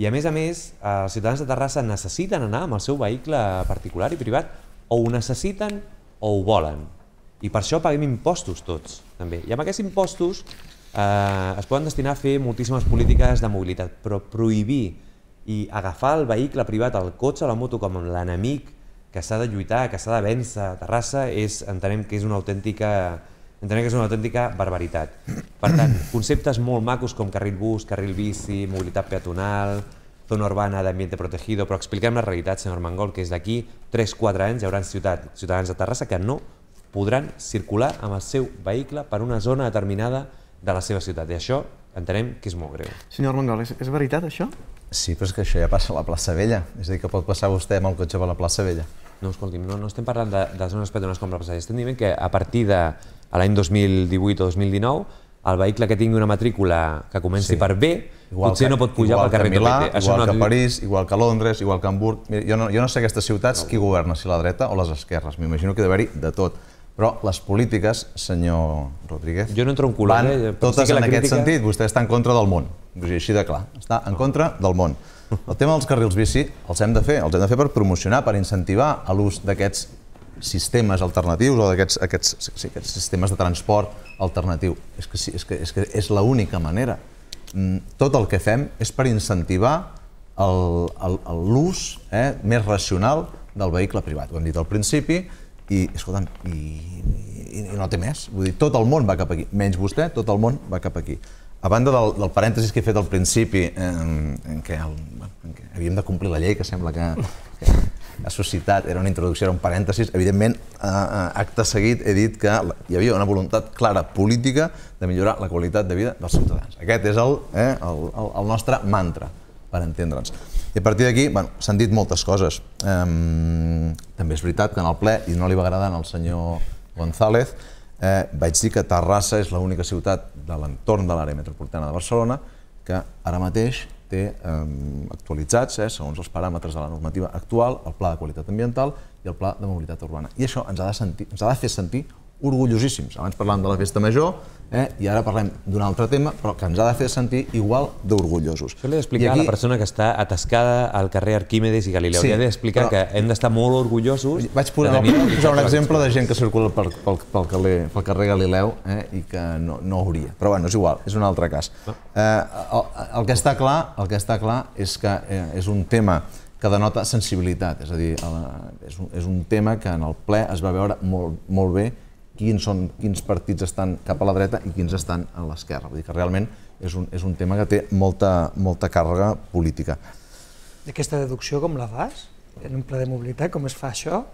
I a més a més, els ciutadans de Terrassa necessiten anar amb el seu vehicle particular i privat o ho necessiten o ho volen. I per això paguem impostos tots, també. I amb aquests impostos eh, es poden destinar a fer moltíssimes polítiques de mobilitat, però prohibir i agafar el vehicle privat, el cotxe o la moto com l'enemic que s'ha de lluitar, que s'ha de vèncer a Terrassa, és, entenem que és una autèntica entenem que és una autèntica barbaritat. Per tant, conceptes molt macos com carril bus, carril bici, mobilitat peatonal, zona urbana d'ambiente protegido, però expliquem la realitat, senyor Mangol, que és d'aquí 3-4 anys hi haurà ciutat, ciutadans de Terrassa que no podran circular amb el seu vehicle per una zona determinada de la seva ciutat. I això entenem que és molt greu. Senyor Mangol, és, és veritat això? Sí, però és que això ja passa a la plaça Vella. És a dir, que pot passar vostè amb el cotxe per la plaça Vella. No, escolti'm, no, no estem parlant de, de zones peatonals com la plaça Vella. Estem dient que a partir de l'any 2018 o 2019 el vehicle que tingui una matrícula que comenci sí. per B, igual potser que, no pot pujar pel carrer Milà, Topete. Igual no que París, igual que Londres, igual que Hamburg. Mira, jo, no, jo no sé aquestes ciutats no. qui governa, si la dreta o les esquerres. M'imagino que deu haver-hi de tot. Però les polítiques, senyor Rodríguez, jo no entro en color, van eh? totes sí en aquest crítica... sentit. Vostè està en contra del món, així de clar. Està en contra del món. El tema dels carrils bici els hem de fer, els hem de fer per promocionar, per incentivar l'ús d'aquests sistemes alternatius o d'aquests aquests, aquests sistemes de transport alternatiu. És que, és que, és, que és l'única manera. Mm, tot el que fem és per incentivar l'ús eh, més racional del vehicle privat. Ho hem dit al principi i, escolta'm, i, i, i no té més. Vull dir, tot el món va cap aquí, menys vostè, tot el món va cap aquí. A banda del, del parèntesis que he fet al principi, en, en, què el, en què havíem de complir la llei, que sembla que, que ha suscitat, era una introducció, era un parèntesis, evidentment, eh, acte seguit he dit que hi havia una voluntat clara política de millorar la qualitat de vida dels ciutadans. Aquest és el, eh, el, el, el nostre mantra, per entendre'ns. I a partir d'aquí, bueno, s'han dit moltes coses. Um, també és veritat que en el ple, i no li va agradar al senyor González, eh, vaig dir que Terrassa és l'única ciutat de l'entorn de l'àrea metropolitana de Barcelona que ara mateix té actualitzats, eh, segons els paràmetres de la normativa actual, el Pla de Qualitat Ambiental i el Pla de Mobilitat Urbana. I això ens ha de, sentir, ens ha de fer sentir orgullosíssims. Abans parlàvem de la festa major eh, i ara parlem d'un altre tema, però que ens ha de fer sentir igual d'orgullosos. Això li he d'explicar aquí... a la persona que està atascada al carrer Arquímedes i Galileu. Sí, li he d'explicar però... que hem d'estar molt orgullosos Vaig posar, de tenir... posar un exemple de gent que circula pel, pel, pel, carrer, pel carrer Galileu eh, i que no, no hauria. Però bueno, és igual, és un altre cas. Eh, el, el, que està clar, el que està clar és que eh, és un tema que denota sensibilitat, és a dir, és un, és un tema que en el ple es va veure molt, molt bé quins, són, quins partits estan cap a la dreta i quins estan a l'esquerra. Vull dir que realment és un, és un tema que té molta, molta càrrega política. Aquesta deducció com la fas? En un pla de mobilitat, com es fa això?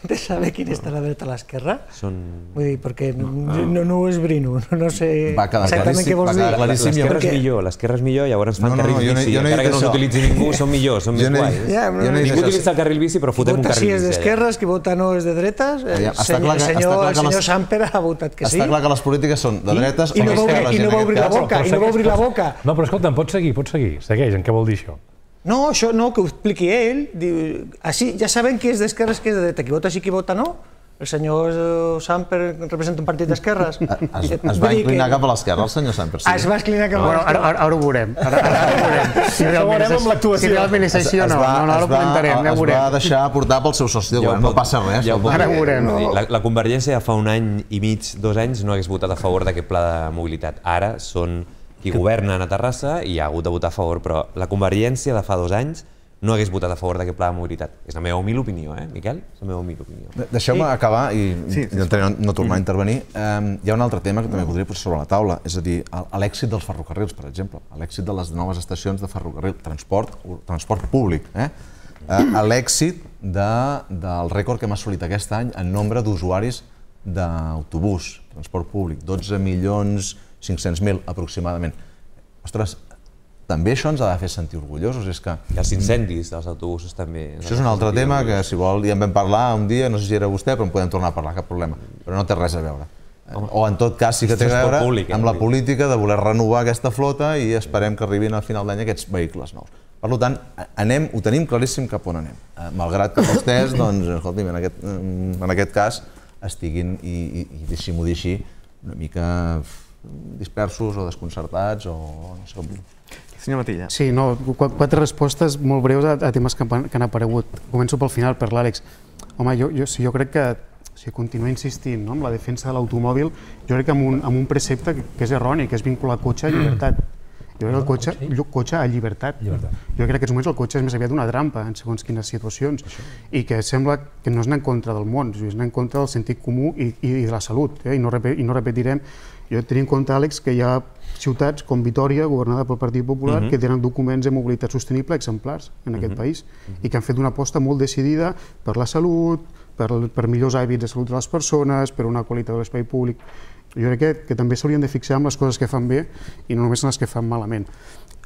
De saber quin està la dreta a l'esquerra? Són... Vull dir, perquè no, no, no ho esbrino, no, no sé va quedar exactament què vols dir. L'esquerra és millor, l'esquerra és millor, llavors fan no, no, carrils no, bici, no, encara que no s'utilitzi ningú, són millors, són més guais. Ja, no, no, ningú utilitza el carril bici, però fotem un carril bici. Qui vota sí és d'esquerres, qui vota no és de dretes, el senyor, senyor, el senyor Samper ha votat que sí. Està clar que les polítiques són de dretes o d'esquerres. I no va obrir la boca, i no va obrir la boca. No, però escolta, pots seguir, pots seguir, segueix, en què vol dir això? No, això no, que ho expliqui ell. Diu, així ja sabem qui és d'esquerres, qui és de dreta, qui vota sí, qui vota no. El senyor eh, Samper representa un partit d'esquerres. Es, es va inclinar cap a l'esquerra, el senyor Samper. Sí. Es va inclinar cap a Bueno, ara, l'esquerra. ara, ara ho veurem. Ara, ara, ara ho veurem. Si realment, veurem és, amb l'actuació. si realment és així o no. va, no, no, ara es ho va, comentarem, ja ho es va deixar portar pel seu soci de govern, no passa res. Ja. Ara ho veurem. Dir, La, la Convergència fa un any i mig, dos anys, no hagués votat a favor d'aquest pla de mobilitat. Ara són qui governen a Terrassa i ha hagut de votar a favor, però la Convergència de fa dos anys no hagués votat a favor d'aquest pla de mobilitat. És la meva humil opinió, eh, Miquel? És la meva humil opinió. De- Deixeu-me acabar i Sí, sí, intentaré no, no tornar a intervenir. Um, hi ha un altre tema que també voldria posar sobre la taula, és a dir, l'èxit dels ferrocarrils, per exemple, l'èxit de les noves estacions de ferrocarril, transport, transport públic, eh? Uh, l'èxit de, del rècord que hem assolit aquest any en nombre d'usuaris d'autobús, transport públic, 12 milions 500.000 aproximadament. Ostres, també això ens ha de fer sentir orgullosos, és que I els incendis dels autobusos també. això és un altre tema que, si vol, ja en vam parlar un dia, no sé si era vostè, però en podem tornar a parlar, cap problema. Però no té res a veure. O en tot cas sí que té a veure públic, eh, amb la política de voler renovar aquesta flota i esperem que arribin al final d'any aquests vehicles nous. Per tant, anem, ho tenim claríssim cap on anem. Eh, Malgrat que vostès, doncs, escolti'm, en aquest, en aquest cas, estiguin, i, i, i deixi-m'ho dir així, una mica dispersos o desconcertats o no sé com dir-ho. Senyor Matilla. Sí, no, qu- quatre respostes molt breus a, a temes que han, que han aparegut. Començo pel final, per l'Àlex. Home, jo, jo, sí, jo crec que si continua insistint no, en la defensa de l'automòbil, jo crec que amb un, amb un precepte que, que és erroni, que és vincular cotxe a llibertat. Jo crec que el cotxe, llo- cotxe a llibertat. Llibertat. Jo crec que en aquests moments el cotxe és més aviat una trampa en segons quines situacions i que sembla que no és anar en contra del món, és anar en contra del sentit comú i, i de la salut. Eh? I, no I no repetirem, jo tenim en compte, Àlex, que hi ha ciutats com Vitoria, governada pel Partit Popular, que tenen documents de mobilitat sostenible exemplars en aquest país i que han fet una aposta molt decidida per la salut, per, per millors hàbits de salut de les persones, per una qualitat de l'espai públic. Jo crec que, que també s'haurien de fixar en les coses que fan bé i no només en les que fan malament.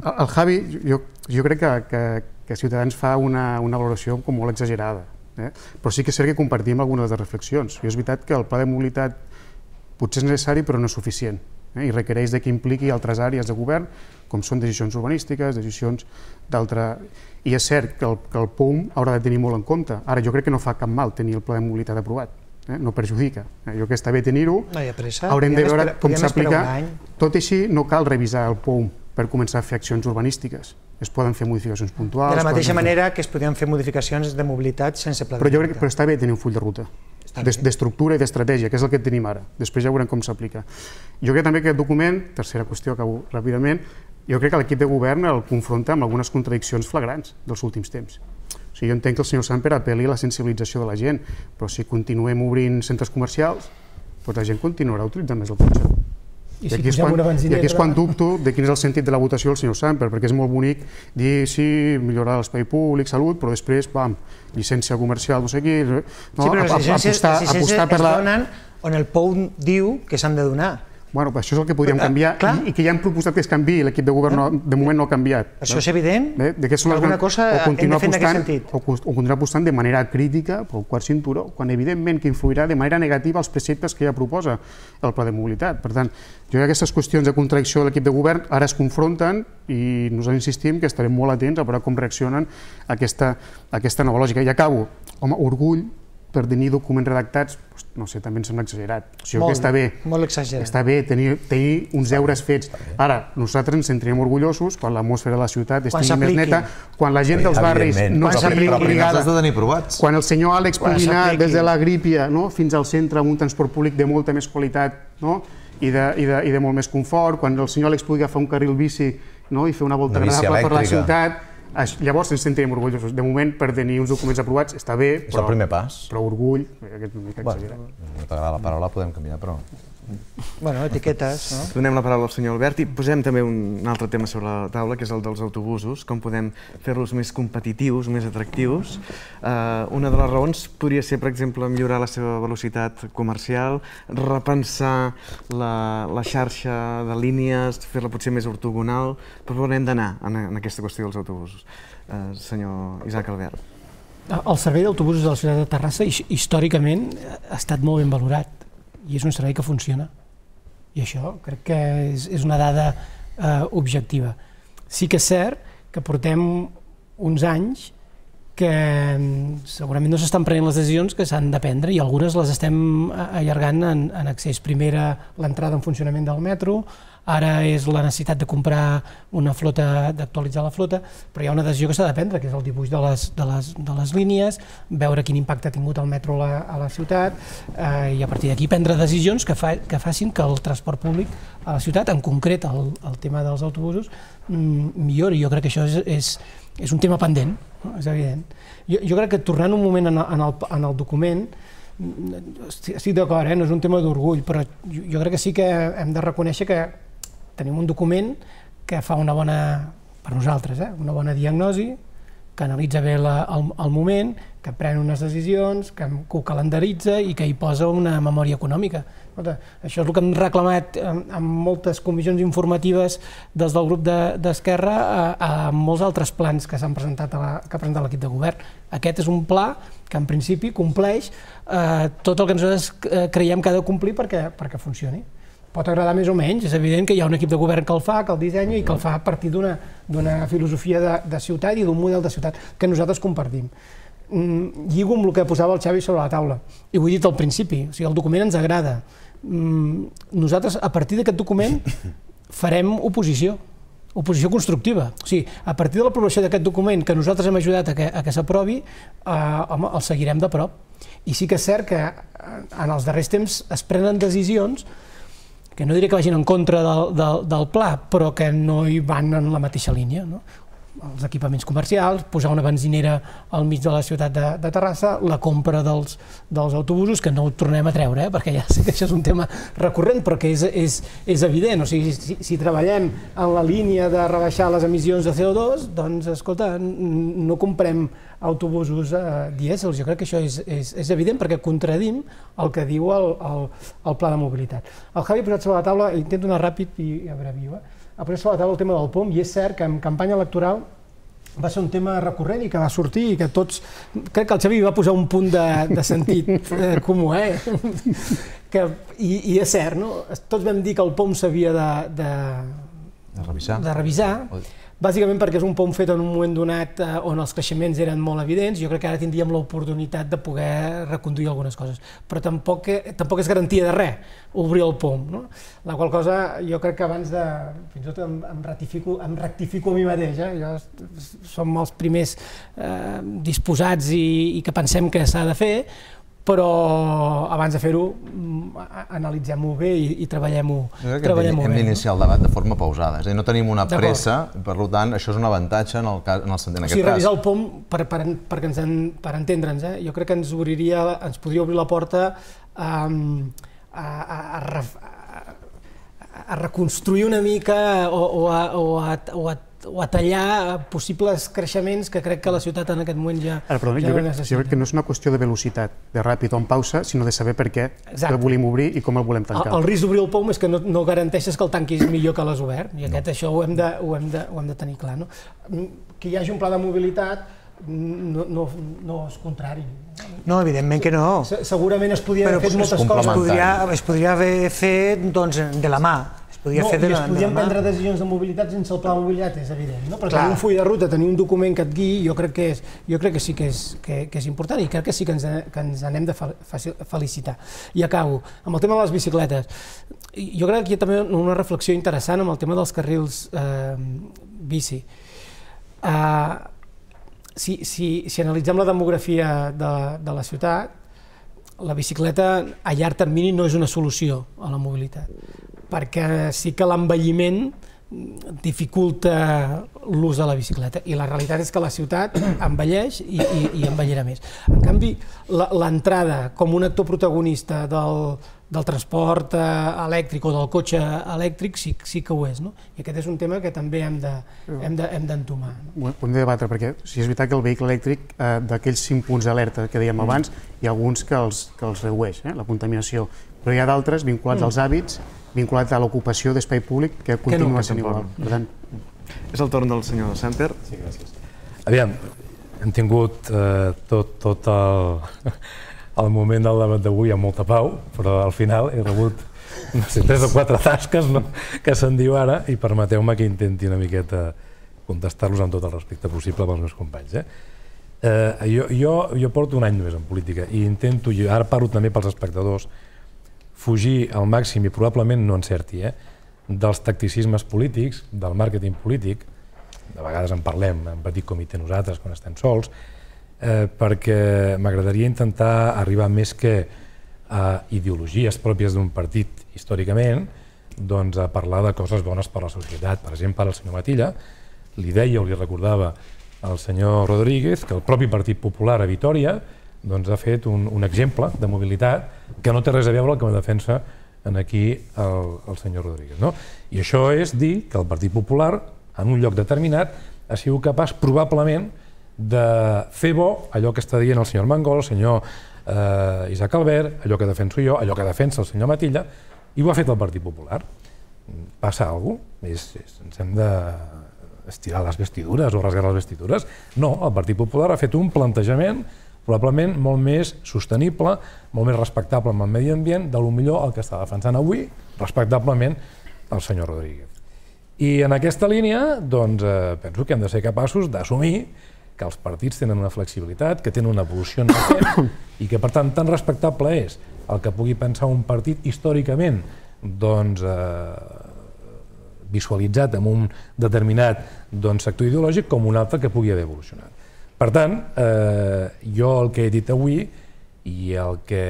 El, el Javi, jo, jo crec que, que, que Ciutadans fa una, una valoració com molt exagerada, eh? però sí que és cert que compartim algunes de les reflexions. I és veritat que el pla de mobilitat potser és necessari però no és suficient eh? i requereix de que impliqui altres àrees de govern com són decisions urbanístiques, decisions d'altra... I és cert que el, que el POUM haurà de tenir molt en compte. Ara, jo crec que no fa cap mal tenir el pla de mobilitat aprovat, eh? no perjudica. Eh? Jo que està bé tenir-ho, No haurem de veure com s'aplica. Tot i així, no cal revisar el POUM per començar a fer accions urbanístiques. Es poden fer modificacions puntuals. De la poden mateixa fer- manera que es podien fer modificacions de mobilitat sense pla de però jo crec que però està bé tenir un full de ruta. D'estructura i d'estratègia, que és el que tenim ara. Després ja veurem com s'aplica. Jo crec també que aquest document, tercera qüestió, acabo ràpidament, jo crec que l'equip de govern el confronta amb algunes contradiccions flagrants dels últims temps. O sigui, jo entenc que el senyor Samper apel·li a la sensibilització de la gent, però si continuem obrint centres comercials, doncs la gent continuarà utilitzant més el cotxe. I I si aquí, és quan, I aquí és quan dubto de quin és el sentit de la votació del senyor Samper, perquè és molt bonic dir sí, millorar l'espai públic, salut, però després, pam, llicència comercial, no sé qui... No, sí, però les llicències, apostar, les llicències apostar per es la... donen on el POU diu que s'han de donar. Bueno, però això és el que podríem Ah, canviar clar. i, i que ja han proposat que es canvi i l'equip de govern no, de moment no ha canviat. Això és evident. Bé, de què són les Alguna grans- cosa o hem de fer en aquest sentit. O, o continuar apostant de manera crítica pel quart cinturó, quan evidentment que influirà de manera negativa els preceptes que ja proposa el pla de mobilitat. Per tant, jo crec que aquestes qüestions de contradicció de l'equip de govern ara es confronten i nosaltres insistim que estarem molt atents a veure com reaccionen a aquesta, a aquesta nova lògica. I acabo. Home, orgull per tenir documents redactats, doncs, no sé, també em sembla exagerat. O sigui, Molt, que està bé, molt exagerat. Està bé tenir, tenir uns deures fets. Ara, nosaltres ens sentirem orgullosos quan l'atmosfera de la ciutat Quan estigui més neta, quan la gent dels barris no els obligada, has de tenir provats. quan el senyor Àlex Quan pugui anar des de la Grípia no, fins al centre amb un transport públic de molta més qualitat no, i, de, i, de, i de molt més confort, quan el senyor Àlex pugui agafar un carril bici no, i fer una volta Una agradable per la ciutat, llavors ens sentirem orgullosos. De moment, per tenir uns documents aprovats, està bé, És però, el primer pas. però orgull, eh, aquest és mica exagerat. Bueno, no t'agrada la paraula, podem canviar, però... Bueno, etiquetes, no? Donem la paraula al senyor Albert i posem també un altre tema sobre la taula, que és el dels autobusos, com podem fer-los més competitius, més atractius. Uh, una de les raons podria ser, per exemple, millorar la seva velocitat comercial, repensar la, la xarxa de línies, fer-la potser més ortogonal, per on hem d'anar en, en aquesta qüestió dels autobusos. Uh, senyor Isaac Albert. El servei d'autobusos de la ciutat de Terrassa his- històricament ha estat molt ben valorat i és un servei que funciona. I això crec que és, és una dada eh, objectiva. Sí que és cert que portem uns anys que mm, segurament no s'estan prenent les decisions que s'han de prendre i algunes les estem allargant en, en accés. Primera, l'entrada en funcionament del metro, ara és la necessitat de comprar una flota, d'actualitzar la flota, però hi ha una decisió que s'ha de prendre, que és el dibuix de les, de, les, de les línies, veure quin impacte ha tingut el metro a la, a la ciutat eh, i a partir d'aquí prendre decisions que, fa, que facin que el transport públic a la ciutat, en concret el, el tema dels autobusos, mm, millori. Jo crec que això és, és, és un tema pendent, no? és evident. Jo, jo crec que tornant un moment en, en, el, en el document, estic d'acord, eh? no és un tema d'orgull, però jo, jo crec que sí que hem de reconèixer que tenim un document que fa una bona, per nosaltres, eh? una bona diagnosi, que analitza bé la, el, el moment, que pren unes decisions, que, que ho calendaritza i que hi posa una memòria econòmica. Això és el que hem reclamat en, en moltes comissions informatives des del grup d'Esquerra de, a, a molts altres plans que s'han presentat a la, que ha presentat l'equip de govern. Aquest és un pla que en principi compleix eh, tot el que nosaltres eh, creiem que ha de complir perquè, perquè funcioni pot agradar més o menys, és evident que hi ha un equip de govern que el fa, que el dissenya i que el fa a partir d'una filosofia de, de ciutat i d'un model de ciutat que nosaltres compartim. Mm, lligo amb el que posava el Xavi sobre la taula, i ho he dit al principi, o sigui, el document ens agrada. Mm, nosaltres, a partir d'aquest document, farem oposició, oposició constructiva. O sigui, a partir de l'aprovació d'aquest document que nosaltres hem ajudat a que, a que s'aprovi, eh, home, el seguirem de prop. I sí que és cert que eh, en els darrers temps es prenen decisions que no diré que vagin en contra del, del, del pla, però que no hi van en la mateixa línia. No? Els equipaments comercials, posar una benzinera al mig de la ciutat de, de Terrassa, la compra dels, dels autobusos, que no ho tornem a treure, eh? perquè ja sé que això és un tema recurrent, però que és, és, és evident. O sigui, si, si treballem en la línia de rebaixar les emissions de CO2, doncs, escolta, no comprem autobusos eh, dièsels. Jo crec que això és, és, és evident perquè contradim el que diu el, el, el pla de mobilitat. El Javi ha posat sobre la taula, intento anar ràpid i abrevio, eh? ha posat sobre la taula el tema del POM i és cert que en campanya electoral va ser un tema recurrent i que va sortir i que tots... Crec que el Xavi va posar un punt de, de sentit eh, comú, eh? que, i, I és cert, no? Tots vam dir que el POM s'havia de, de, de revisar. De revisar bàsicament perquè és un pont fet en un moment donat eh, on els creixements eren molt evidents, jo crec que ara tindríem l'oportunitat de poder reconduir algunes coses, però tampoc, tampoc és garantia de res obrir el pont, no? la qual cosa jo crec que abans de, fins i tot em, em, ratifico, em rectifico a mi mateix, eh? jo som els primers eh, disposats i, i que pensem que s'ha de fer, però abans de fer-ho mm, analitzem-ho bé i, i treballem-ho treballem Hem d'iniciar el debat de forma pausada, és a dir, no tenim una pressa, per tant, això és un avantatge en, el cas, en, el, en aquest o sigui, revisar el POM, per, per, per, ens en, per entendre'ns, eh? jo crec que ens obriria, ens podria obrir la porta um, a, a, a, a, a reconstruir una mica o, o, a, o, a, o a o a tallar possibles creixements que crec que la ciutat en aquest moment ja, Ara, perdó, ja jo, crec, jo crec que no és una qüestió de velocitat, de ràpid o en pausa, sinó de saber per què el volem obrir i com el volem tancar. El, el risc d'obrir el POM és que no, no garanteixes que el tanquis millor que l'has obert, i aquest no. això ho hem, de, ho, hem de, ho hem de tenir clar. No? Que hi hagi un pla de mobilitat no, no, no és contrari. No, evidentment que no. Segurament es podria haver fet moltes coses. Es podria, es podria haver fet doncs, de la mà podia no, fer de, i es podien de prendre decisions de mobilitat sense el pla de mobilitat, és evident, no? Clar. tenir un full de ruta, tenir un document que et guiï, jo crec que, és, jo crec que sí que és, que, que és important i crec que sí que ens, que ens anem de felicitar. I acabo, amb el tema de les bicicletes. Jo crec que hi ha també una reflexió interessant amb el tema dels carrils eh, bici. Uh, si, si, si analitzem la demografia de, de la ciutat, la bicicleta a llarg termini no és una solució a la mobilitat perquè sí que l'envelliment dificulta l'ús de la bicicleta i la realitat és que la ciutat envelleix i, i, i envellirà més. En canvi, l'entrada com un actor protagonista del, del transport eh, elèctric o del cotxe elèctric sí, sí que ho és, no? I aquest és un tema que també hem d'entomar. De, hem no? Ho hem de debatre, perquè si és veritat que el vehicle elèctric, eh, d'aquells 5 punts d'alerta que dèiem mm. abans, hi ha alguns que els, que els redueix, eh, la contaminació, però hi ha d'altres vinculats mm. als hàbits vinculat a l'ocupació d'espai públic que continua sent igual. Per tant... És el torn del senyor Semper. Sí, gràcies. Aviam, hem tingut eh, tot, tot el, el moment del debat d'avui amb molta pau, però al final he rebut no sé, tres o quatre tasques no? que se'n diu ara i permeteu-me que intenti una miqueta contestar-los amb tot el respecte possible pels meus companys. Eh? Eh, jo, jo, jo porto un any només en política i intento, jo ara parlo també pels espectadors, fugir al màxim i probablement no encerti, eh? dels tacticismes polítics, del màrqueting polític, de vegades en parlem en petit comitè nosaltres quan estem sols, eh, perquè m'agradaria intentar arribar més que a ideologies pròpies d'un partit històricament, doncs a parlar de coses bones per a la societat. Per exemple, el senyor Matilla li deia o li recordava al senyor Rodríguez que el propi Partit Popular a Vitoria doncs, ha fet un, un exemple de mobilitat que no té res a veure amb el que defensa en aquí el, el senyor Rodríguez. No? I això és dir que el Partit Popular, en un lloc determinat, ha sigut capaç probablement de fer bo allò que està dient el senyor Mangol, el senyor eh, Isaac Albert, allò que defenso jo, allò que defensa el senyor Matilla, i ho ha fet el Partit Popular. Passa alguna cosa? És, és, ens hem de estirar les vestidures o rasgar les vestidures? No, el Partit Popular ha fet un plantejament probablement molt més sostenible, molt més respectable amb el medi ambient, de lo millor el que està defensant avui, respectablement, el senyor Rodríguez. I en aquesta línia, doncs, eh, penso que hem de ser capaços d'assumir que els partits tenen una flexibilitat, que tenen una evolució en el temps i que, per tant, tan respectable és el que pugui pensar un partit històricament doncs, eh, visualitzat en un determinat doncs, sector ideològic com un altre que pugui haver evolucionat. Per tant, eh, jo el que he dit avui i el que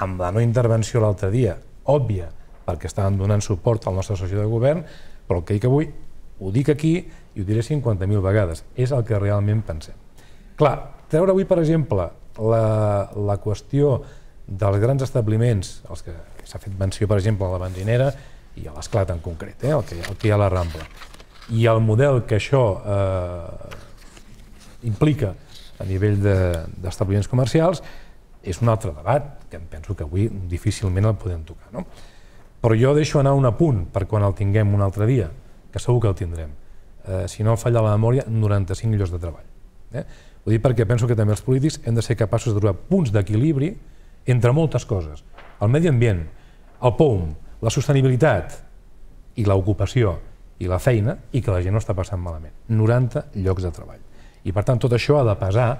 amb la no intervenció l'altre dia, òbvia, perquè estaven donant suport al nostre soci de govern, però el que dic avui ho dic aquí ho diré 50.000 vegades. És el que realment pensem. Clar, treure avui, per exemple, la, la qüestió dels grans establiments, els que s'ha fet menció, per exemple, a la benzinera i a l'Esclat en concret, eh, el, que, el que hi ha a la Rambla, i el model que això eh, implica a nivell d'establiments de, comercials, és un altre debat, que em penso que avui difícilment el podem tocar. No? Però jo deixo anar un apunt per quan el tinguem un altre dia, que segur que el tindrem. Eh, si no falla la memòria, 95 llocs de treball. Eh? Ho dic perquè penso que també els polítics hem de ser capaços de trobar punts d'equilibri entre moltes coses. El medi ambient, el POUM, la sostenibilitat i l'ocupació i la feina i que la gent no està passant malament. 90 llocs de treball. I per tant tot això ha de pesar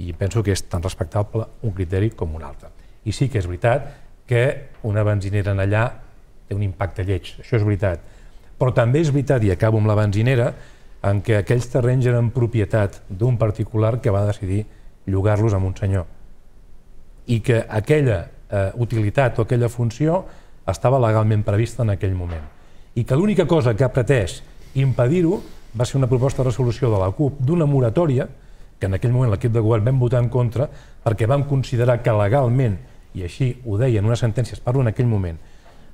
i penso que és tan respectable un criteri com un altre. I sí que és veritat que una benzinera en allà té un impacte lleig, això és veritat. Però també és veritat, i acabo amb la benzinera, en què aquells terrenys eren propietat d'un particular que va decidir llogar-los a un senyor. I que aquella eh, utilitat o aquella funció estava legalment prevista en aquell moment. I que l'única cosa que ha pretès impedir-ho va ser una proposta de resolució de la CUP d'una moratòria, que en aquell moment l'equip de govern vam votar en contra, perquè vam considerar que legalment, i així ho deien unes sentències, parlo en aquell moment,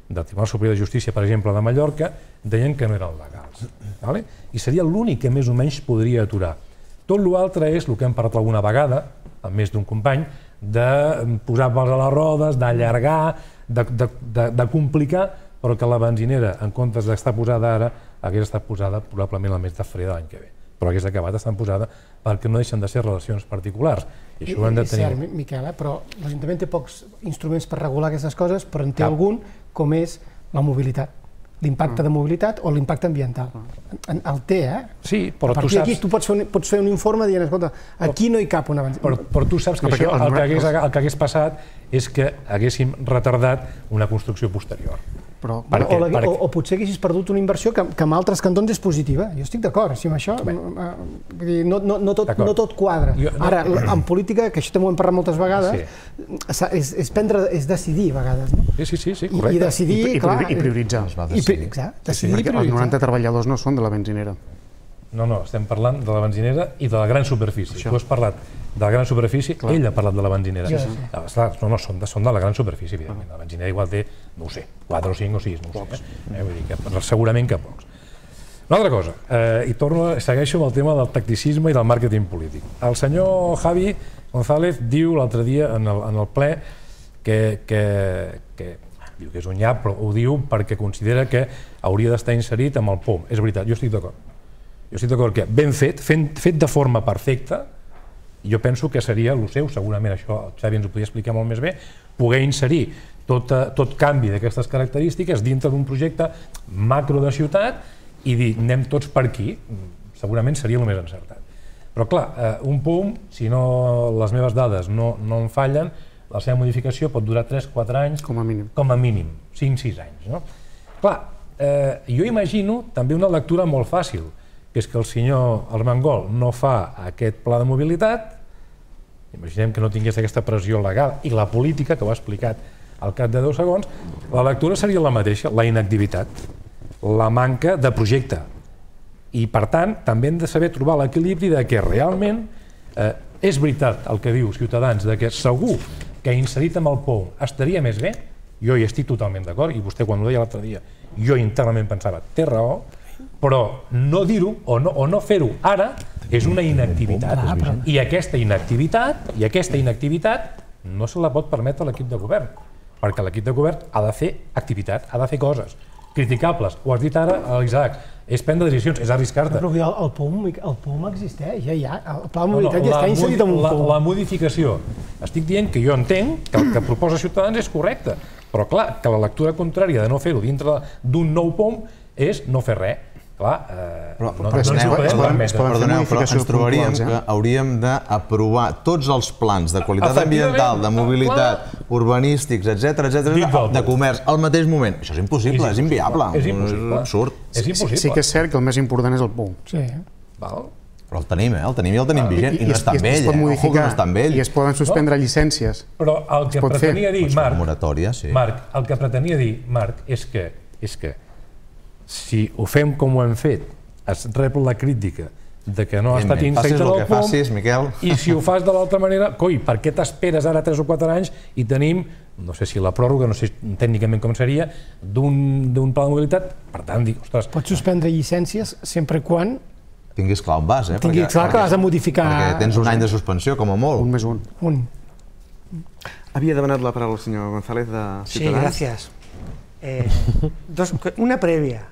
del Tribunal Superior de Justícia, per exemple, de Mallorca, deien que no eren legals. Vale? I seria l'únic que més o menys podria aturar. Tot l'altre és el que hem parlat alguna vegada, amb més d'un company, de posar pals a les rodes, d'allargar, de, de, de, de complicar, però que la benzinera, en comptes d'estar posada ara, hagués estat posada probablement el mes de febrer de l'any que ve però hagués acabat estant posada perquè no deixen de ser relacions particulars. I això ho hem de tenir. És cert, Miquel, eh? però l'Ajuntament té pocs instruments per regular aquestes coses, però en té Cap. algun com és la mobilitat l'impacte de mobilitat o l'impacte ambiental. En, el té, eh? Sí, però tu saps... Aquí tu pots fer, un, pots fer un informe dient, escolta, aquí no hi cap una... Però, però tu saps que això, el que, hagués, el que hagués passat és que haguéssim retardat una construcció posterior. Però, perquè, o, la, perquè... o, o potser haguessis perdut una inversió que, que en altres cantons és positiva. Jo estic d'acord, si amb això... Bé. Eh, vull dir, no, no, no, tot, no tot quadra. Jo, no, Ara, en política, que això també ho hem parlat moltes vegades, sí. és, és, prendre, és decidir a vegades. No? Sí, sí, sí, sí correcte. I, i decidir, I, clar... I prioritzar. Es va decidir. I, exacte, decidir sí, els 90 treballadors no són de la benzinera. No, no, estem parlant de la benzinera i de la gran superfície. Això. Tu has parlat de la gran superfície, Clar. ell ha parlat de la benzinera. Sí, sí. Ah, esclar, no, no, són de, són de la gran superfície, evidentment. La benzinera igual té, no ho sé, 4 o 5 o 6, no ho sé. Eh? Vull dir que segurament que pocs. Una altra cosa, eh, i torno, segueixo amb el tema del tacticisme i del màrqueting polític. El senyor Javi González diu l'altre dia en el, en el ple que, que, que diu que és un nyap, però ho diu perquè considera que hauria d'estar inserit amb el POM. És veritat, jo estic d'acord. Jo estic d'acord que ben fet, fet, fet de forma perfecta, jo penso que seria el seu, segurament això el Xavi ens ho podria explicar molt més bé, poder inserir tot, tot canvi d'aquestes característiques dintre d'un projecte macro de ciutat i dir anem tots per aquí, segurament seria el més encertat. Però clar, eh, un PUM, si no les meves dades no, no em fallen, la seva modificació pot durar 3-4 anys, Com a mínim. com a mínim, 5-6 anys. No? Clar, eh, jo imagino també una lectura molt fàcil, que és que el senyor Armengol no fa aquest pla de mobilitat, imaginem que no tingués aquesta pressió legal i la política, que ho ha explicat al cap de 10 segons, la lectura seria la mateixa, la inactivitat, la manca de projecte. I, per tant, també hem de saber trobar l'equilibri de que realment eh, és veritat el que diu Ciutadans, de que segur que inserit amb el POU estaria més bé, jo hi estic totalment d'acord, i vostè quan ho deia l'altre dia, jo internament pensava, té raó, però no dir-ho o no, o no fer-ho ara és una inactivitat. Però- I aquesta inactivitat, i aquesta inactivitat no se la pot permetre l'equip de govern, perquè l'equip de govern ha de fer activitat, ha de fer coses criticables. Ho has dit ara, Isaac, és prendre decisions, és arriscar-te. Però el, el, POM, el POM existeix, ja hi ha. El pla de No, no, mobilitat ja està inserit en un la, POM. la modificació. Estic dient que jo entenc que el que proposa Ciutadans és correcte, però clar, que la lectura contrària de no fer-ho dintre d'un nou POM és no fer res. Clar, eh, Però, no, no, però permetre. es poden perdoneu, però ens trobaríem puntuals, eh? que hauríem d'aprovar tots els plans de qualitat ambiental, de mobilitat, urbanístics, etc etc de comerç al mateix moment. Això és impossible, és inviable, És impossible. és absurd. És impossible. Sí que és cert que el més important és el POU. Sí. Val? Però el tenim, eh? El tenim i el tenim vigent, i, no es- és tan es vell, pot eh? Modificar, no és tan vell. I es poden suspendre llicències. Però el que pretenia dir, fer Marc, sí. Marc, el que pretenia dir, Marc, és que, és que si ho fem com ho hem fet, es rep la crítica de que no ha estat Evidentment, inserit facis en el el que POM, facis, Miquel. i si ho fas de l'altra manera, coi, per què t'esperes ara 3 o 4 anys i tenim, no sé si la pròrroga, no sé tècnicament com seria, d'un d'un pla de mobilitat, per tant, dic, ostres, Pots suspendre llicències sempre quan Tinguis clar on vas, eh? tinguis clar que has de modificar Perquè tens un any de suspensió, com a molt. Un més un. un. Havia demanat la paraula el senyor González de Sí, Ciutadans. gracias. Eh, dos- una previa.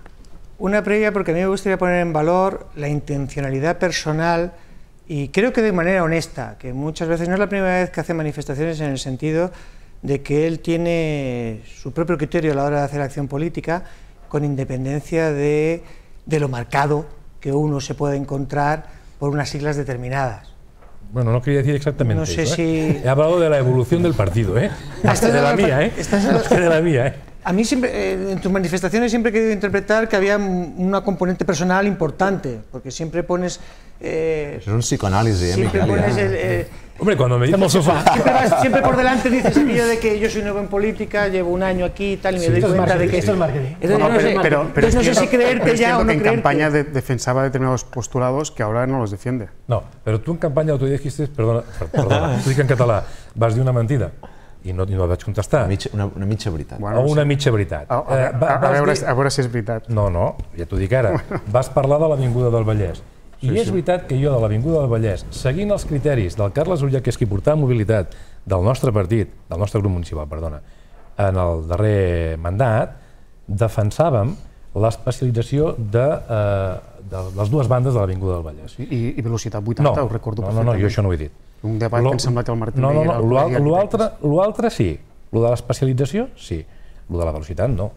Una previa porque a mí me gustaría poner en valor la intencionalidad personal y creo que de manera honesta, que muchas veces no es la primera vez que hace manifestaciones en el sentido de que él tiene su propio criterio a la hora de hacer acción política con independencia de, de lo marcado que uno se puede encontrar por unas siglas determinadas. bueno, no quería decir exactamente No sé eso, ¿eh? si- He hablado de la evolución del partido, ¿eh? Más que de la mía, ¿eh? Más que de la mía, ¿eh? A mí siempre, eh, en tus manifestaciones siempre he querido interpretar que había un- una componente personal importante, porque siempre pones... eh, és un psicoanàlisi, eh, siempre pones el, eh, Hombre, cuando me dices eso, siempre, vas- siempre por delante dices aquello de que yo soy nuevo en política, llevo un año aquí y tal, y me doy esto es cuenta de que... esto es marketing. Entonces, No, no, sé, pero, pero entonces no es sé si creerte pero es ya o no que en creerte. campaña de- defensaba determinados postulados que ahora no los defiende. No, però tu en campanya l'altre dia dijiste, perdona, per- perdona, t'ho dic en català, vas dir una mentida i no, i no vaig contestar. Mitja, una, una mitja veritat. Bueno, o una mitja veritat. A, a, Eh, a, a, veure, dir- a veure si és veritat. No, no, ja t'ho dic ara. Vas parlar de l'Avinguda del Vallès. I és veritat que jo de l'Avinguda del Vallès, seguint els criteris del Carles Ulla, que és qui portava mobilitat del nostre partit, del nostre grup municipal, perdona, en el darrer mandat, defensàvem l'especialització de, eh, de les dues bandes de l'Avinguda del Vallès. I, i velocitat 80, No, ho recordo no, no, no, jo això no ho he dit. Un debat Lo- que em sembla que el Martí No, no, no, era el lo, col·legi al- lo, altre, d'arquitectes. lo altre sí. Lo de l'especialització, sí. Lo de la velocitat, no.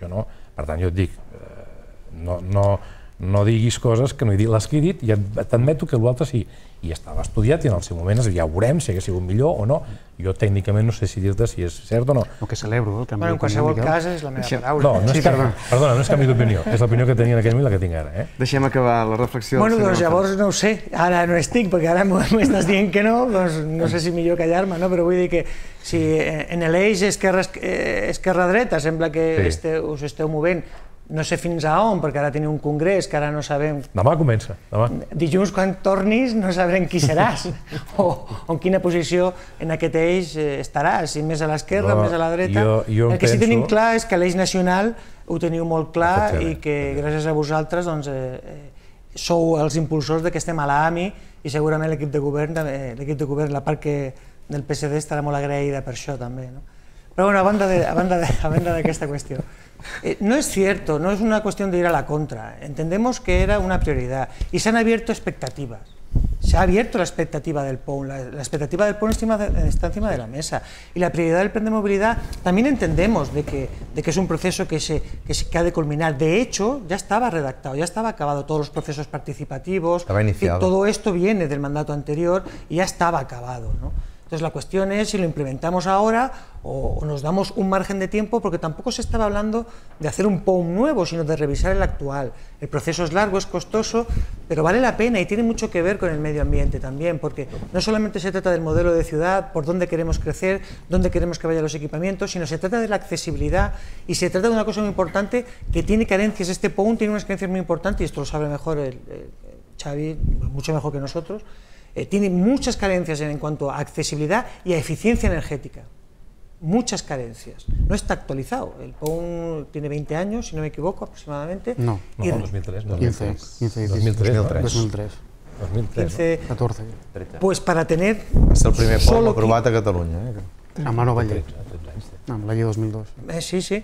Jo no. Per tant, jo et dic, eh, no, no, no diguis coses que no he dit. Les que he dit, i et- t'admeto que l'altre sí. I estava estudiat i en el seu moment ja veurem si hagués sigut millor o no. Jo tècnicament no sé si dir-te si és cert o no. El que celebro, el canvi Bueno, en qualsevol cas és la meva paraula. No, no és Sí, que, perdona. perdona, no és canvi d'opinió. És l'opinió que tenia en aquell moment la que tinc ara. Eh? Deixem acabar la reflexió. Bueno, doncs llavors no ho sé, ara no estic, perquè ara m'estàs dient que no, doncs no sé si millor callar-me, no? però vull dir que si en l'eix esquerra, eh, esquerra-dreta sembla que Sí. esteu, us esteu movent, no sé fins a on, perquè ara teniu un congrés que ara no sabem Demà comença. Demà. dilluns quan tornis no sabrem qui seràs o, o en quina posició en aquest eix eh, estaràs, si més a l'esquerra, No, més a la dreta. jo- jo el que sí penso- tenim clar és que l'eix nacional ho teniu molt clar i que gràcies a vosaltres doncs, eh, eh, sou els impulsors de que estem a l'AMI i segurament l'equip de govern, també- l'equip de govern, la part que del PSD estarà molt agraïda per això també. No? Pero bueno, a banda de, a Eh, no es cierto, no es una cuestión de ir a la contra. Entendemos que era una prioridad y se han abierto expectativas. se ha abierto la expectativa del POUN, la, la expectativa del POUN está, está encima de la mesa. Y la prioridad del plan de movilidad también entendemos de que, de que es un proceso que, se, que, se, que ha de culminar. De hecho, ya estaba redactado, ya estaba acabado todos los procesos participativos. Estaba iniciado. todo esto viene del mandato anterior y ya estaba acabado. ¿no? Entonces la cuestión es si lo implementamos ahora o, o, nos damos un margen de tiempo, porque tampoco se estaba hablando de hacer un POUM nuevo, sino de revisar el actual. El proceso es largo, es costoso, pero vale la pena y tiene mucho que ver con el medio ambiente también, porque no solamente se trata del modelo de ciudad, por dónde queremos crecer, dónde queremos que vayan los equipamientos, sino se trata de la accesibilidad y se trata de una cosa muy importante que tiene carencias. Este POUM tiene unas carencias muy importantes y esto lo sabe mejor el, el Xavi, mucho mejor que nosotros eh, tiene muchas carencias en, en, cuanto a accesibilidad y a eficiencia energética. Muchas carencias. No está actualizado. El POUM tiene 20 años, si no me equivoco, aproximadamente. No, no, y, 2003. 15, 15, 2003. 2003. 2003. 15, 14. Pues para tener... Ser el primer Solo aprovat a Catalunya. Eh? Amb la nova llei. Amb la llei 2002. Eh, sí, sí.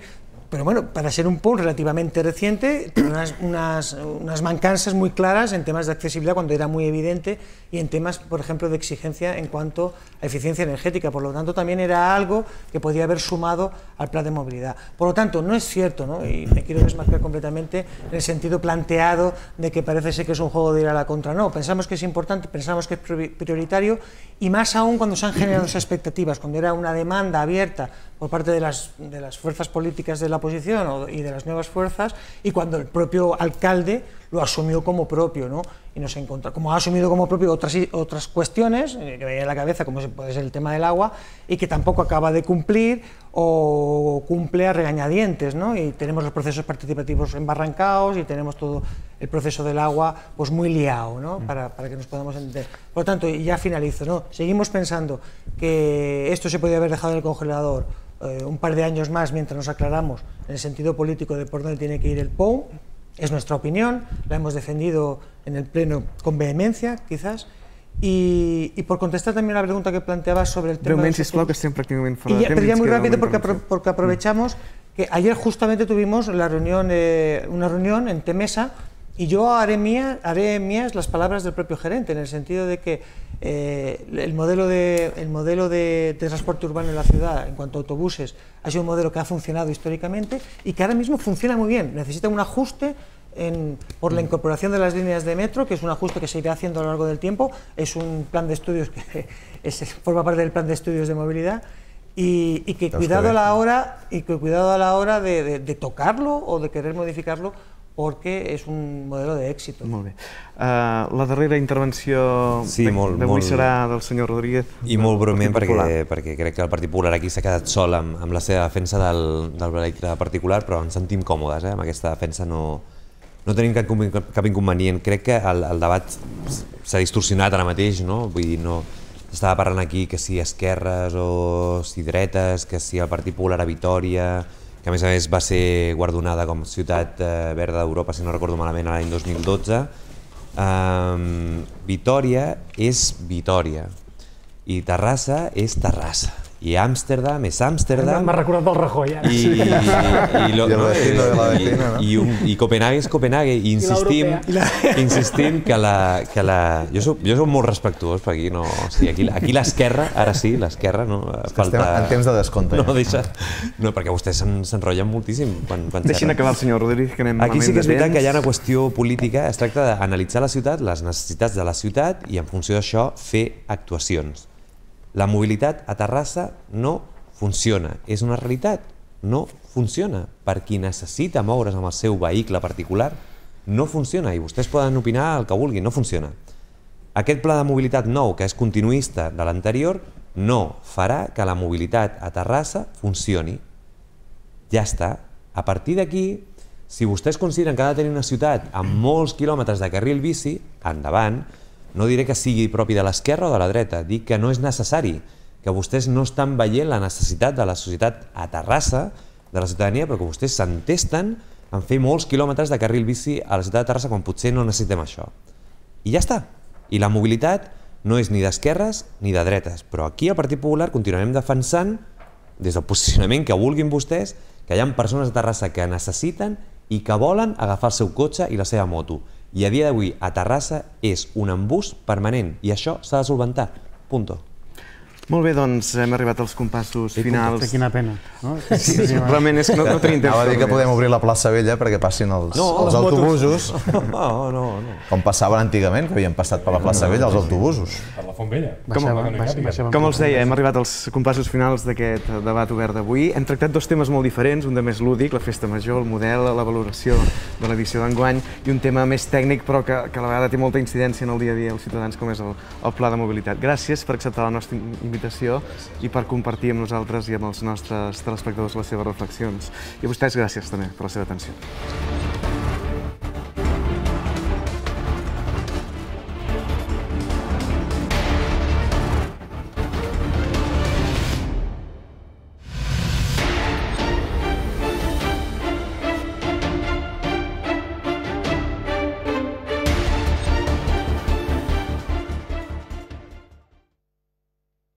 Pero bueno, para ser un POUM relativamente reciente, tiene unas, unas, unas, mancanzas muy claras en temas de accesibilidad cuando era muy evidente y en temas, por ejemplo, de exigencia en cuanto a eficiencia energética. Por lo tanto, también era algo que podía haber sumado al plan de movilidad. Por lo tanto, no es cierto, ¿no? y me quiero desmarcar completamente en el sentido planteado de que parece ser que es un juego de ir a la contra. No, pensamos que es importante, pensamos que es prioritario y más aún cuando se han generado esas expectativas, cuando era una demanda abierta por parte de las, de las fuerzas políticas de la oposición y de las nuevas fuerzas y cuando el propio alcalde lo asumió como propio, ¿no? Y nos encontró, como ha asumido como propio otras, otras cuestiones eh, que veía en la cabeza, como puede ser el tema del agua, y que tampoco acaba de cumplir o cumple a regañadientes, ¿no? Y tenemos los procesos participativos embarrancados y tenemos todo el proceso del agua pues muy liado, ¿no? Para, para que nos podamos entender. Por lo tanto, y ya finalizo, ¿no? Seguimos pensando que esto se podía haber dejado en el congelador eh, un par de años más mientras nos aclaramos en el sentido político de por dónde tiene que ir el POU, es nuestra opinión, la hemos defendido en el Pleno con vehemencia, quizás, y, y por contestar también a la pregunta que planteabas sobre el tema... Breument, sisplau, que y ya, pero ya muy rápido porque, apro- porque aprovechamos que ayer justamente tuvimos la reunión, eh, una reunión en Temesa y yo haré, mía, haré mías las palabras del propio gerente, en el sentido de que eh, el modelo, de, el modelo de, de transporte urbano en la ciudad en cuanto a autobuses ha sido un modelo que ha funcionado históricamente y que ahora mismo funciona muy bien. Necesita un ajuste en- por la incorporación de las líneas de metro, que es un ajuste que se irá haciendo a lo largo del tiempo. Es un plan de estudios que es- forma parte del plan de estudios de movilidad. Y, y que cuidado a la hora y que cuidado a la hora de, de- de tocarlo o de querer modificarlo porque es un modelo de éxito. Molt bé. Uh, la darrera intervenció Sí, d'avui serà del senyor Rodríguez. I molt breument perquè, perquè crec que el Partit Popular aquí s'ha quedat sol amb, amb la seva defensa del, del vehicle particular, però ens sentim còmodes eh? amb aquesta defensa, no, no tenim cap, cap inconvenient. Crec que el, el debat s'ha distorsionat ara mateix, no? Vull dir, no, estava parlant aquí que si esquerres o si dretes, que si el Partit Popular a Vitoria, que a més a més va ser guardonada com ciutat eh, verda d'Europa, si no recordo malament, l'any 2012. Um, Vitoria és Vitoria i Terrassa és Terrassa i Amsterdam és Amsterdam M'ha recordat el Rajoy, ara. i, i, i, lo, I el no, vecino de la i, vecina, no? i, un, i Copenhague és Copenhague i insistim, l'europea. insistim que la, que la... Jo soc, jo soc molt respectuós, per aquí no... O sigui, aquí, aquí l'esquerra, ara sí, l'esquerra, no? que estem en temps de descompte, No, deixa... No, perquè vostès s'en- s'enrotllen moltíssim quan, quan Deixin xerren. acabar el senyor Rodríguez, que anem Aquí sí que és veritat que hi ha una qüestió política, es tracta d'analitzar la ciutat, les necessitats de la ciutat i en funció d'això fer actuacions. La mobilitat a Terrassa no funciona, és una realitat, no funciona. Per qui necessita moure's amb el seu vehicle particular, no funciona i vostès poden opinar el que vulguin, no funciona. Aquest pla de mobilitat nou, que és continuista de l'anterior, no farà que la mobilitat a Terrassa funcioni ja està. A partir d'aquí, si vostès consideren que ha de tenir una ciutat amb molts quilòmetres de carril bici, endavant, no diré que sigui propi de l'esquerra o de la dreta, dic que no és necessari, que vostès no estan veient la necessitat de la societat a Terrassa, de la ciutadania, però que vostès s'entesten en fer molts quilòmetres de carril bici a la ciutat de Terrassa quan potser no necessitem això. I ja està. I la mobilitat no és ni d'esquerres ni de dretes, però aquí al Partit Popular continuarem defensant des del posicionament que vulguin vostès, que hi ha persones a Terrassa que necessiten i que volen agafar el seu cotxe i la seva moto. I a dia d'avui a Terrassa és un embús permanent i això s'ha de solventar. Punto. Molt bé, doncs hem arribat als compassos finals. Quina pena. No? Sí, sí, realment és que no, no tenim temps. Anava a dir que més. podem obrir la plaça Vella perquè passin els, els autobusos, No, no, no. com passaven antigament, que havien passat per la plaça Vella els autobusos. Per la Font Vella. Baixava, Com- Com els deia, hem arribat als compassos finals d'aquest debat obert d'avui. Hem tractat dos temes molt diferents, un de més lúdic, la festa major, el model, la valoració de l'edició d'enguany, i un tema més tècnic, però que, que a la vegada té molta incidència en el dia a dia dels ciutadans, com és el, el pla de mobilitat. Gràcies per acceptar la nostra invitació i per compartir amb nosaltres i amb els nostres telespectadors les seves reflexions. I a vostès gràcies també per la seva atenció.